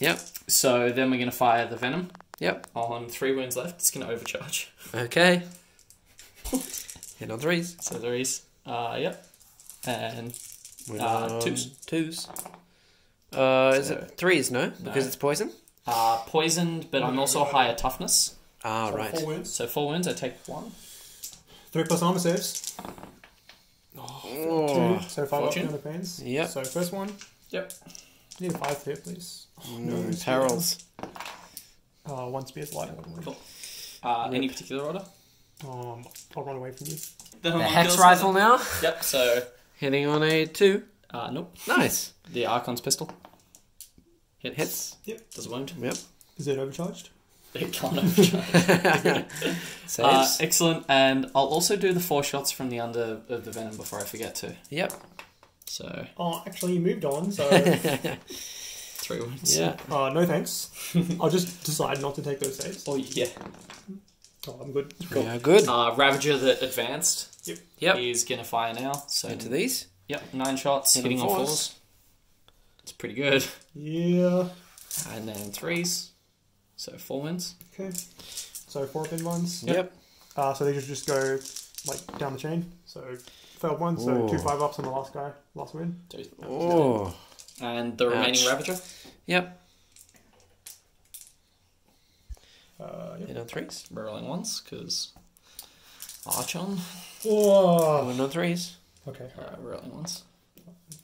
Yep. So then we're going to fire the venom Yep. on three wounds left. It's going to overcharge. Okay. Hit on threes. So there is. Uh, yep. And We're Uh, twos. Twos. Uh, is it threes? No, because No. it's poison. uh, poisoned, but I'm also higher toughness. Ah, So right. Four wounds. So four wounds, I take one. Three plus armor saves. Oh. Two, so five Fortune. up on the pains. Yep. So first one, Yep. need a five here, please. Mm, spear perils. Uh, one spear's light, I. Cool. Uh, Any particular order? Um, I'll run away from you. The, The hex rifle now. Yep. So, Hitting on a two. uh, nope. Nice. The Archon's pistol. Hits. Hits. Yep. Does a wound. Yep. Is it overcharged? It can't overcharge. Uh, excellent. And I'll also do the four shots from the under of the venom before I forget to. yep. So Oh, actually, you moved on, so three wounds. Yeah. uh, no thanks. I'll just decide not to take those saves. Oh yeah. Oh, I'm good. Yeah, good. Uh, Ravager that advanced. Yep. Yep. He's gonna fire now. So Into these. Yep. Nine shots, Hit hitting on on fours. fours. It's pretty good. Yeah. And then threes. So four wins. Okay. So four pin ones. Yep. Uh, so they just just go like down the chain. So failed one. So two five ups on the last guy. Last win. Oh. And the remaining Ravager. Yep. Uh, yep. Hit on threes. Rolling once because Archon. Oh. One on threes. Okay. Uh, rolling once.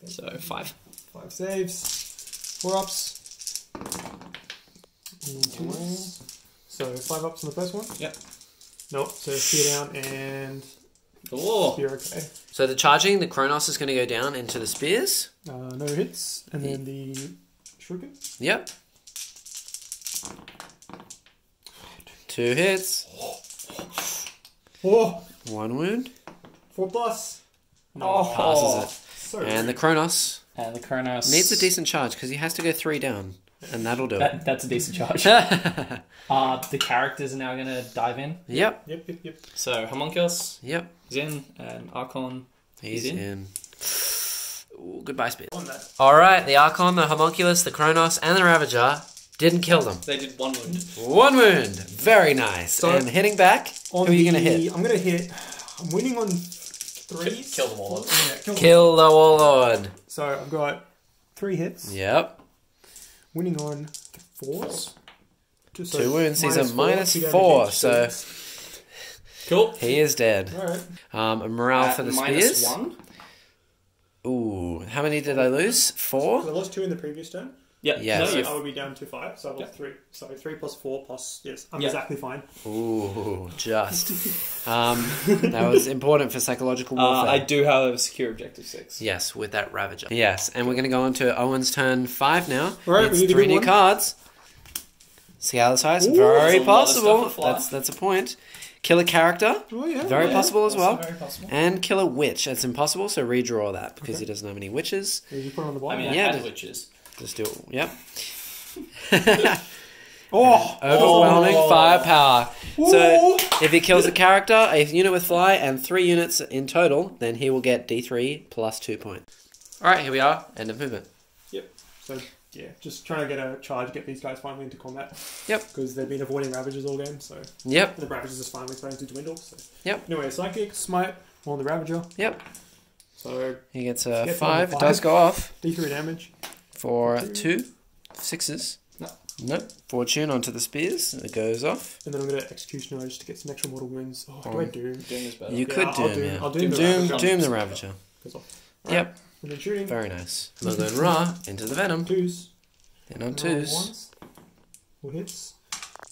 So five. Five saves. Four ups. And two wins. So five ups on the first one. Yep. Nope. So spear down and Oh. spear okay. So the charging, the Cronos is going to go down into the spears. Uh, no hits, and then the shuriken. Yep. Two hits. Oh, One wound. four plus. Oh. Passes So it. And the. Cronos And the Cronos needs a decent charge because he has to go three down. And that'll do it. That's a decent charge. uh, the characters are now going to dive in. Yep. Yep, yep, yep. So Homunculus Yep. is in, and Archon He's He's in. in. Ooh, goodbye, spear. All right, the Archon, the Homunculus, the Cronos, and the Ravager didn't kill them. They did one wound. One wound. Very nice. So- and hitting back, On who are you going to hit? I'm gonna hit. I'm winning on threes. Kill the warlord. Yeah, kill, the Kill the Warlord. So I've got three hits. Yep. Winning on fours. Just Two wounds, he's a four, minus four, so- Cool. He is dead. Alright. Um, morale At for the minus spears. one. Ooh, how many did I lose? Four. I lost two in the previous turn. Yeah. Yes. No, So you've- I would be down to five. So I lost Yeah. three. So three plus four plus yes, I'm Yeah. exactly fine. Ooh, just. Um, that was important for psychological uh, warfare. I do have a secure objective six. Yes, with that Ravager. Yes, and we're going to go on to Owen's turn five now. Right, it's we need three get new one. cards. Scale size, there's very a lot of possible. stuff to fly. That's that's a point. Kill a character, Oh yeah. very Yeah, possible as also well. Very possible. And kill a witch. That's impossible, so redraw that because Okay. he doesn't have any witches. Did you put it on the I bottom? mean, Yeah, I had but- witches. Just do it. Yep. oh, Overwhelming Oh. firepower. So if he kills a character, a unit with fly, and three units in total, then he will get D3 plus two points. All right, here we are. End of movement. Yep. So yeah, just trying to get a charge, get these guys finally into combat. Yep. Because they've been avoiding ravages all game, so Yep. the ravages is finally starting to dwindle. So. Yep. Anyway, psychic smite on the ravager. Yep. So He gets a Gets five. on It does go off D3 damage. For two sixes. No. Nope. Fortune onto the spears. It goes off. And then I'm going to executioner just to get some extra mortal wounds. Oh, do I On- doom? Doom is better. You Yeah, could I'll doom, doom- yeah. I'll doom doom, the doom, Ravager. doom the Ravager. Goes off. Yep. And then shooting. Very nice. Maugan Ra into the Venom. Twos. Then on twos. Ones. All hits.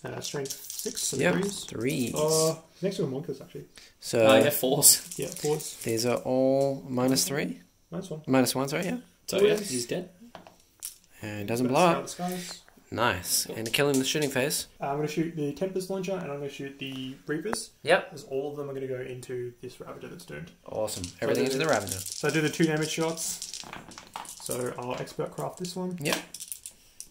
Uh, strength six. So Yep. threes. Threes. Uh, next to a monkus actually. So Uh, yeah, fours. Yeah, fours. these are all minus three. One. Minus one, sorry, yeah. So yeah, he's dead. And it doesn't blow up. the skies. Nice. And kill him the shooting phase. Uh, I'm going to shoot the Tempest launcher and I'm going to shoot the Reapers. Yep. Because all of them are going to go into this Ravager that's doomed. Awesome. Everything into the Ravager. So I do the two damage shots. So I'll expert craft this one. Yep.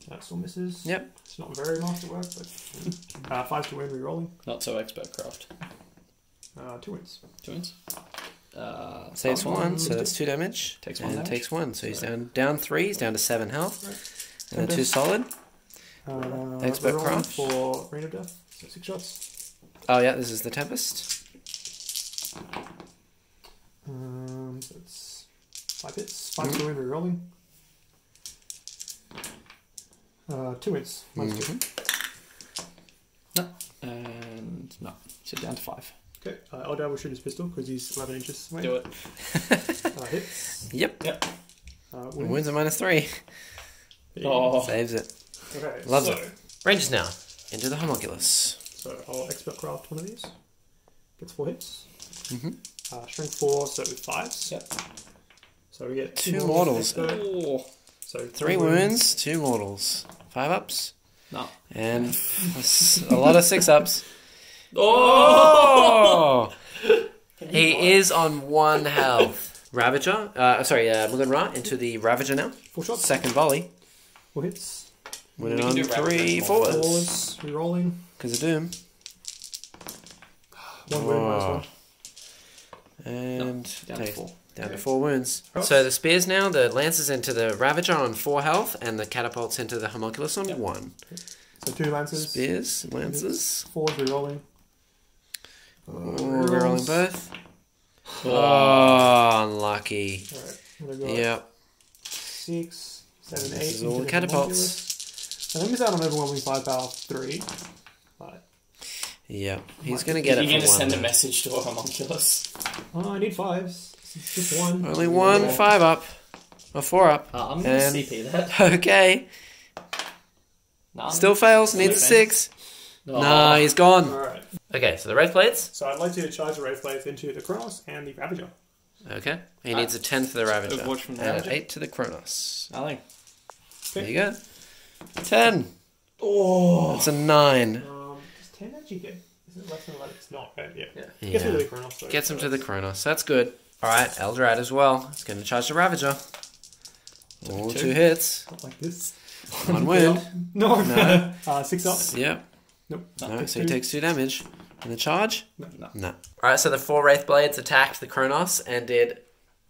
That still misses. Yep. It's not very masterwork, but uh, five to win re-rolling. Not so expert craft. Uh, two wins. Two wins. Uh, Saves Five, one, one, so that's two damage. Takes one and damage. takes one. So he's So- down down three, he's down to seven health. And then two solid. Uh, Expert craft. for Ring of Death. So six shots. Oh yeah, this is the Tempest. Um, so it's five hits. Five to win re-rolling. Uh, two wins. Minus two. Mhm. and no, so down to five. Okay, uh, Eldrad will double shoot his pistol because he's 11 inches away. Do it. Uh, hits. Yep. Yep. Uh, Wins wins. a minus three. Oh. Saves it. Okay, Loves so, it. Rangers now. Into the homunculus. So I'll expert craft one of these. Gets four hits. Mhm. Uh, strength four, so with fives. Yep. So we get Two two, mortals. Oh. so Three wounds, two mortals. Five ups. No. And a lot of six ups. Oh. Oh! He is on one health. Ravager, uh, sorry, uh, Maugan Ra into the Ravager now. Four shots. Second volley. Four hits. Winning We can on do three Ravager. forwards. Fours. Rerolling. Because of Doom. One wound minus Oh. one. And Down to take- four. down to four wounds. Cross. So the spears now, the lances into the Ravager on four health, and the catapults into the homunculus on Yep. one. So two lances. Spears, lances. Fours rerolling. Oh, we're rolling both. Oh, unlucky. Alright. I'm gonna go Yep. six, seven, This eight. is all into the the catapults. homunculus. I think it's out on overwhelming firepower three. But Yep. He's gonna get You're it going to for send a one. message to a homunculus. oh, I need fives. It's just one. Only one five up. Or four up. Uh, I'm going to And- CP that. Okay. Nah, Still fails. Needs a six. Oh. Nah, he's gone. Alright. Okay, so the Wraith Blades. So I'd like to charge the Wraith Blades into the Cronos and the Ravager. Okay. He needs a 10 for the Ravager. Overwatch from the and Ravager. an 8 to the Cronos. Nothing. There you go. 10. Oh. That's a 9. Um, does 10 actually get. Is it less than 11? It's not, right? Yeah. Yeah. Gets me to the Yeah. Cronos. though. Gets him to the Cronos. So That's good. Alright, Eldrad as well. It's going to charge the Ravager. All Two. two hits. Not like this. One wound. No. No. uh, six up. Yep. Nope. No, Takes so he takes 2 damage. And the charge? No. No. No. Alright, so the four Wraith Blades attacked the Cronos and did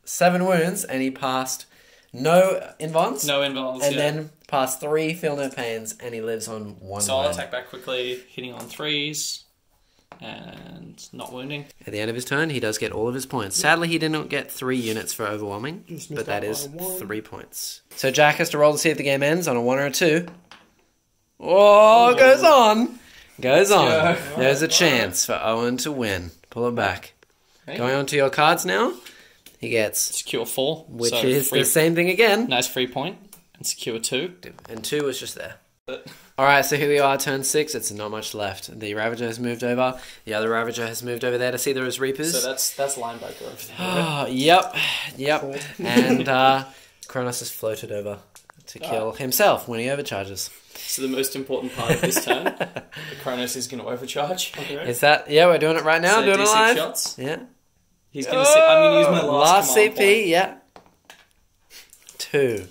7 wounds, and he passed no invons. No involves. and yeah. then passed three feel no pains, and he lives on one. So I'll attack back quickly, hitting on threes and not wounding. At the end of his turn, he does get all of his points. Sadly, he did not get three units for overwhelming, but missed that out is by one. three points. So Jack has to roll to see if the game ends on a one or a two. Oh, goes on, goes on. go. There's a chance for Owen to win. Pull it back. Okay. Going on to your cards now. He gets, Secure four, which so is free, the same thing again. nice free point, and secure two. And two was just there. All right, so here we are, turn six. It's not much left. The Ravager has moved over. The other Ravager has moved over there to see there is Reapers. So that's that's linebacker over there. Oh, yep, yep. And uh, Cronos has floated over to kill himself when he overcharges. So the most important part of this turn, the Cronos is going to overcharge. Okay. Is that? Yeah, we're doing it right now. so doing it D6 live. shots. Yeah. He's going to. See, I'm going to use my last, command CP. point. Yeah. Two.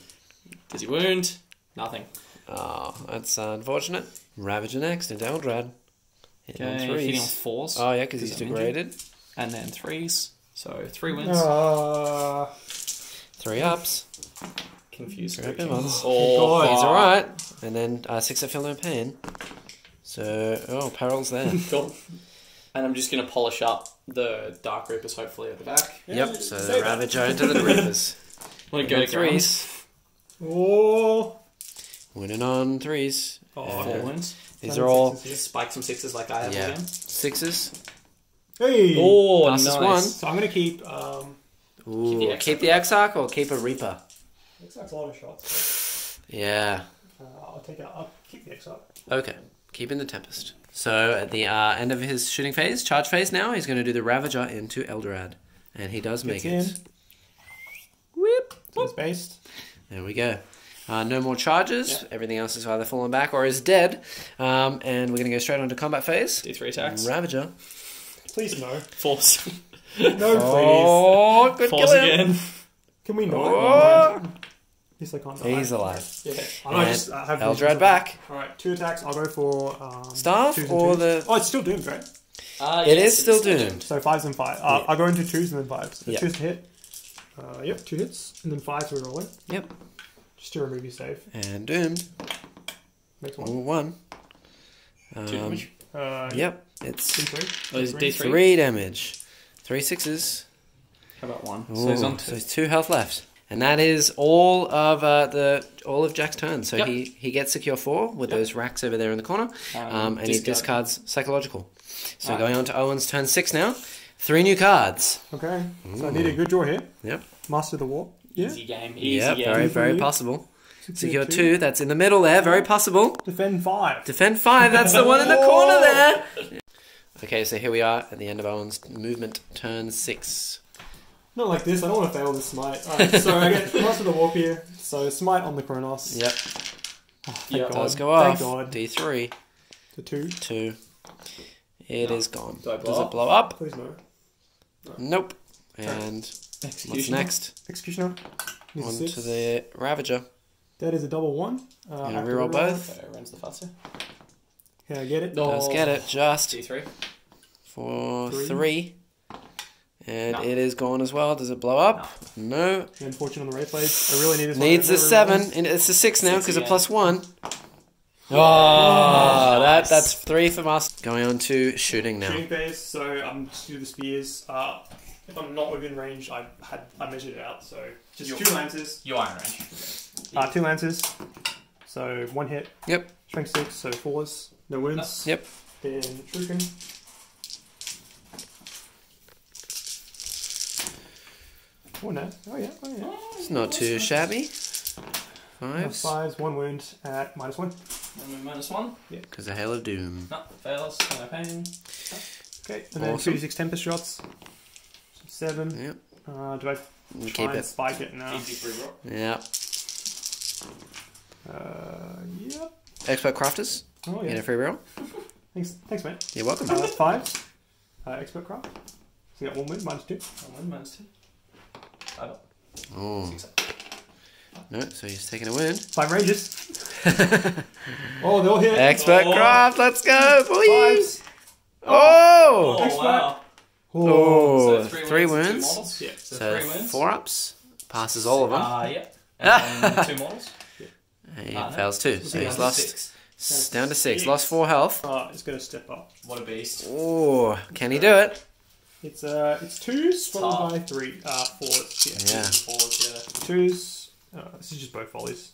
Does he wound? Nothing. Oh, that's uh, unfortunate. Ravager next into Eldrad. Hitting on Okay, hitting on fours. Oh yeah, because he's I'm injured. degraded. And then threes. So three wins. Uh, Three ups. Confused. Three up three in kings. Oh, He's alright. And then uh, six up feel no pain. So oh, perils there. Cool. And I'm just going to polish up the Dark Reapers, hopefully, at the back. Yep. So say the that. Ravager into the Reapers. Want to Go go to threes. threes. oh. Winning on threes. Oh, Four Yeah. wins. These are all Spike some sixes like I have yeah again. sixes. Hey. Oh, Passes nice. one. So I'm gonna keep. Um, Ooh, the keep the Exarch or keep a Reaper. Looks like a lot of shots. Yeah. Uh, I'll take out. I'll keep the Exarch. Okay. Keeping the Tempest. So at the uh, end of his shooting phase, charge phase now, he's going to do the Ravager into Eldrad. And he does make Gets it. Whip. He's based. There we go. Uh, no more charges. Everything else is either fallen back or is dead. Um, and we're going to go straight on to combat phase. D3 attacks. Ravager. Please no. Force. No, please. Oh, good Force kill him. again. Can we not? Oh. At least I can't. die. He's alive. Yeah. I just uh, have Eldrad back. All right, two attacks. I'll go for um, Staff twos and or twos. the- Oh, it's still doomed, right? Uh, It yes, is still it's doomed. So fives and five. Uh, Yeah. I'll go into twos and then fives. So Yeah. Twos to hit. Uh, yep, two hits and then fives we're rolling. Yep. Just to remove your save. And doomed. Next one. Ooh, one. Two Um, damage. Uh, Yep. It's D3. Oh, is it D3? three damage. Three sixes. How about one? Ooh, So he's on two. he's two health left. And that is all of uh, the all of Jack's turn. So Yep. he, he gets secure four with those wracks over there in the corner, um, and he discards psychological. So Alright. going on to Owen's turn six now. Three new cards. Okay. So I need a good draw here. Yep. Master the Warp. Yeah. Easy game. Easy Yeah, game. very very possible. Secure two. two. That's in the middle there. Very possible. Defend five. Defend five. That's the one in the corner there. Okay, so here we are at the end of Owen's movement. Turn six. Not like this. I don't want to fail the smite. Alright, so I get Master the Warp here. So smite on the Cronos. Yep, Thank Yeah. God. does go Thank off. God. D three. The two. Two. It is gone. Do I blow Does it blow up? Please no. Nope. And what's next? Executioner. Needs On to the Ravager. That is a double one. Uh, I Gonna reroll reroll. both. Okay, runs the faster. Can I get it? No. Does get it just D3. for Three. three. And No. it is gone as well. Does it blow up? No. Unfortunate on the Wraith Blades. I really need this one. Needs a seven, else- and it's a six now because of again. plus one. Oh, that Nice. that's three from us. Going on to shooting now. Shooting phase, so I'm just do the spears. Uh, if I'm not within range, I had I measured it out. So just You're- two lances. You are in range. Uh, two lances. So one hit. Yep. Strength six, so fours. No wounds. Yep. Then Shuriken. Oh no. Oh yeah. Oh yeah. It's not too shabby. Fives. Fives, one wound at minus one. And we minus one. Because of Hail of Doom. No, fails. No pain. Okay. And then Awesome. 2d6 Tempest shots. So seven. Yep. Uh, do I We try keep and it. spike it now? Easy free roll. Yep. Uh, yep. Expert crafters. Oh Get yeah. a free roll. Thanks, thanks, mate. You're welcome. Uh, fives. Uh, expert craft. So you got one wound, minus two. One win, minus two. Five up. Oh. No, so he's taking a win. Five rangers. oh, they'll hit. Expert Oh. craft, let's go, boys! Fives. Oh! Oh, Expert. wow. Oh, So three, three wounds. and wounds. Two. Yeah. So, So three wins. four ups. Passes all of them. Ah, yeah. And two models. he ah, no. fails two, so he's lost Six. down to six. Six. Lost four health. Uh, it's gonna step up. What a beast. Oh, can he do it? It's uh, it's twos followed by three. Uh, fours. Yeah. Yeah. Fours, yeah. Twos. Uh, this is just both volleys.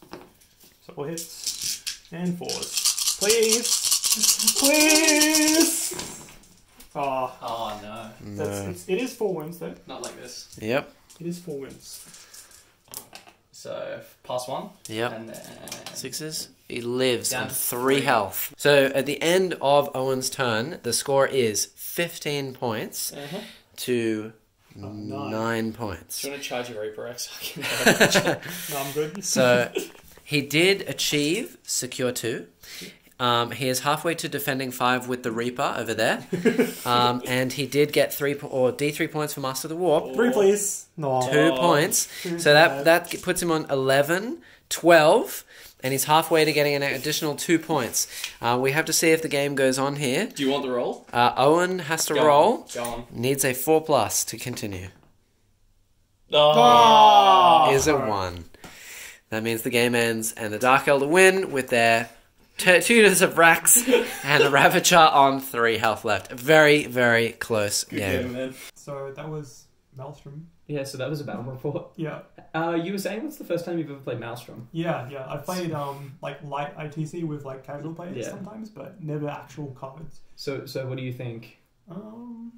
So all hits and fours. Please, please. Oh, Oh, no. that's No. it's, it is four wins though. Not like this. Yep. It is four wins. So, pass one. Yep. And then. Sixes. He lives Down on to three three. health. So at the end of Owen's turn, the score is 15 points Uh-huh. to nine. nine points. Do you want to charge your Reaper Exarch? No, I'm good. So he did achieve secure two. Um, he is halfway to defending five with the Reaper over there, um, and he did get three po- or D three points for Master of the Warp. Three, please. No. Two Oh. points, so that that puts him on 11, 12, and he's halfway to getting an additional two points. Uh, we have to see if the game goes on here. Do you want the roll? Uh, Owen has to Go roll. On. Go on. Needs a four plus to continue. Oh. is a one. That means the game ends and the Dark Eldar win with their t- tutors of Rax and the Ravager on three health left. Very, very close Yeah, game. man. So that was Maelstrom. Yeah, so that was a battle report. Yeah, Uh, you were saying what's the first time you've ever played Maelstrom? yeah, yeah. I've played um like light ITC with like casual players Yeah. sometimes, but never actual cards. So, so what do you think? Um,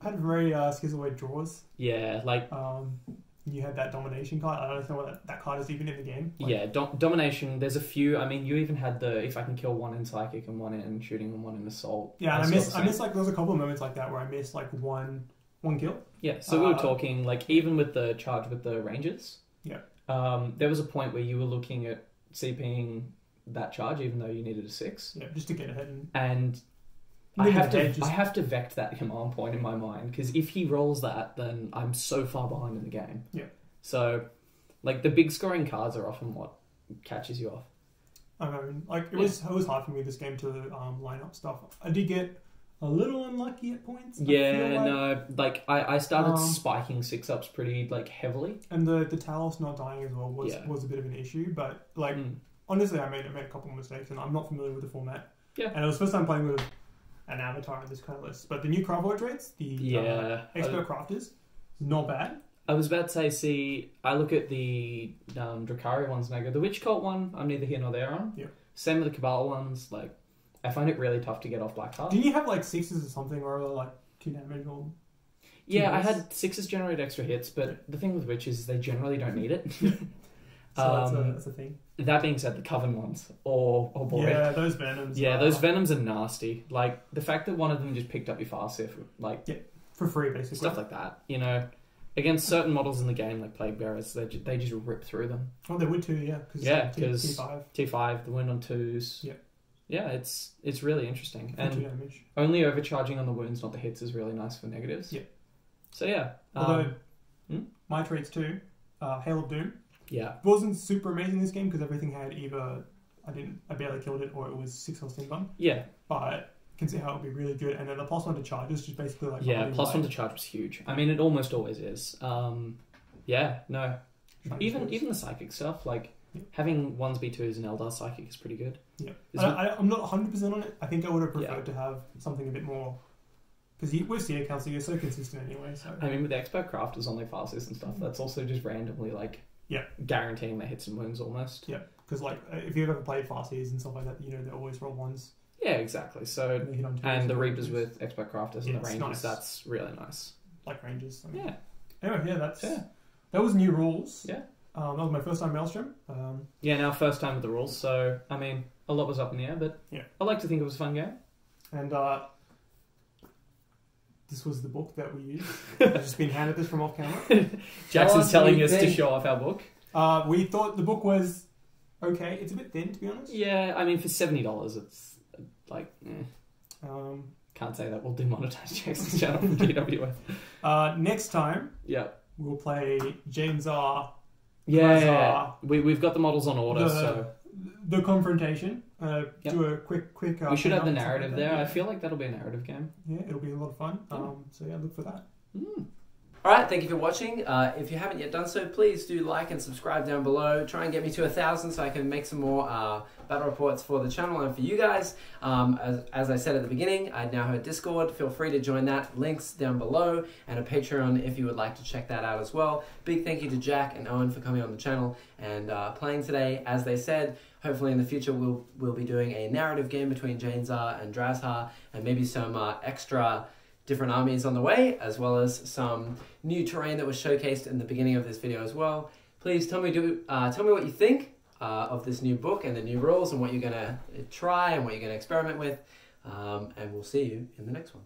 I had very uh, schizoid draws. Yeah, like Um, you had that domination card. I don't know what that, that card is even in the game. Like, yeah, dom- domination. There's a few. I mean, you even had the if I can kill one in psychic and one in shooting and one in assault. Yeah, and I miss I miss like there's a couple of moments like that where I missed like one one kill. Yeah, so we were Uh, talking like even with the charge with the rangers. Yeah. Um, there was a point where you were looking at CPing that charge, even though you needed a six, Yeah, just to get ahead and and I have to just- I have to vect that command point in my mind because if he rolls that, then I'm so far behind in the game. Yeah. So, like the big scoring cards are often what catches you off. I mean, like it was it was hard for me this game to um, line up stuff. I did get a little unlucky at points. Yeah, like. no, like I, I started Um, spiking six ups pretty like heavily. And the the Talos not dying as well was Yeah. was a bit of an issue. But like Mm. honestly, I made I made a couple of mistakes, and I'm not familiar with the format. Yeah. And it was the first time playing with an avatar in this kind of list. But the new craft traits, the Yeah, uh, expert crafters, not bad. I was about to say, see, I look at the um, Drukhari ones and I go, the Wych Cult one, I'm neither here nor there on. Yeah. Same with the Kabal ones. Like, I find it really tough to get off Black Heart. Didn't you have like sixes or something, or like two damage or? Yeah, I had sixes generate extra hits, but the thing with wyches is they generally don't need it. So that's, a, Um, that's a thing. that being said, the coven ones, or or boy. Yeah, those venoms. Yeah, are those venoms are nasty. Like the fact that one of them just picked up your fast if like for free basically. stuff like that. You know, against certain models in the game like plague bearers, they ju- they just rip through them. Oh, they would too. Yeah, cause Yeah, 'cause- T5 T five, the wound on twos. Yeah. yeah, it's it's really interesting, and only overcharging on the wounds, not the hits, is really nice for negatives. Yeah. So yeah, Although um, hmm? my traits too, uh, Hail of Doom yeah, wasn't super amazing this game because everything had either I didn't I barely killed it or it was six or sting bun. yeah, But I can see how it would be really good. And then the plus one to charge is just basically like yeah. Plus one to charge was huge. I mean, it almost always is. Um, yeah, no, even even the psychic stuff like. Yeah. Having ones B twos and Eldar psychic is pretty good. Yeah, I, I'm not 100 percent on it. I think I would have Yeah. preferred to have something a bit more because with Seer Council you're so consistent anyway. So I mean, with the expert crafters on their fastest and stuff, that's also just randomly like Yeah. guaranteeing their hits and wounds almost. yeah, because like if you've ever played Farseers and stuff like that, you know they always roll ones. Yeah, exactly. So And, and the Reapers with expert crafters Yeah, and the Rangers, nice. that's really nice. like ranges. I mean. Yeah, Anyway, yeah, that's Yeah. that was new rules. Yeah. Um, that was my first time Maelstrom. Um, yeah. Now first time with the rules, so I mean, a lot was up in the air, but Yeah. I like to think it was a fun game. and uh, this was the book that we used. I've just been handed this from off camera. Jackson's telling us to show off our book. Uh, we thought the book was okay. It's a bit thin, to be honest. Yeah, I mean, for seventy dollars, it's like eh, Um, can't say that we'll demonetize Jackson's channel from GWF. uh, next time Yeah. we'll play Jain Zar. Yeah, Huzzah. we we've got the models on order, The- so The confrontation. Uh, Yep. Do a quick, quick. Uh, we should have the thing up and stuff narrative like there. that. I feel like that'll be a narrative game. Yeah, it'll be a lot of fun. Um, so yeah, look for that. Mm. All right, thank you for watching. Uh, if you haven't yet done so, please do like and subscribe down below. Try and get me to a thousand so I can make some more uh, battle reports for the channel and for you guys. Um, as, as I said at the beginning, I now have a Discord. Feel free to join that. Links down below and a Patreon if you would like to check that out as well. Big thank you to Jack and Owen for coming on the channel and uh, playing today. As they said, hopefully in the future we'll we'll be doing a narrative game between Jain Zar and Drazhar and maybe some uh, extra different armies on the way, as well as some new terrain that was showcased in the beginning of this video as well. Please tell me do uh, tell me what you think uh, of this new book and the new rules and what you're gonna try and what you're gonna experiment with. Um, and we'll see you in the next one.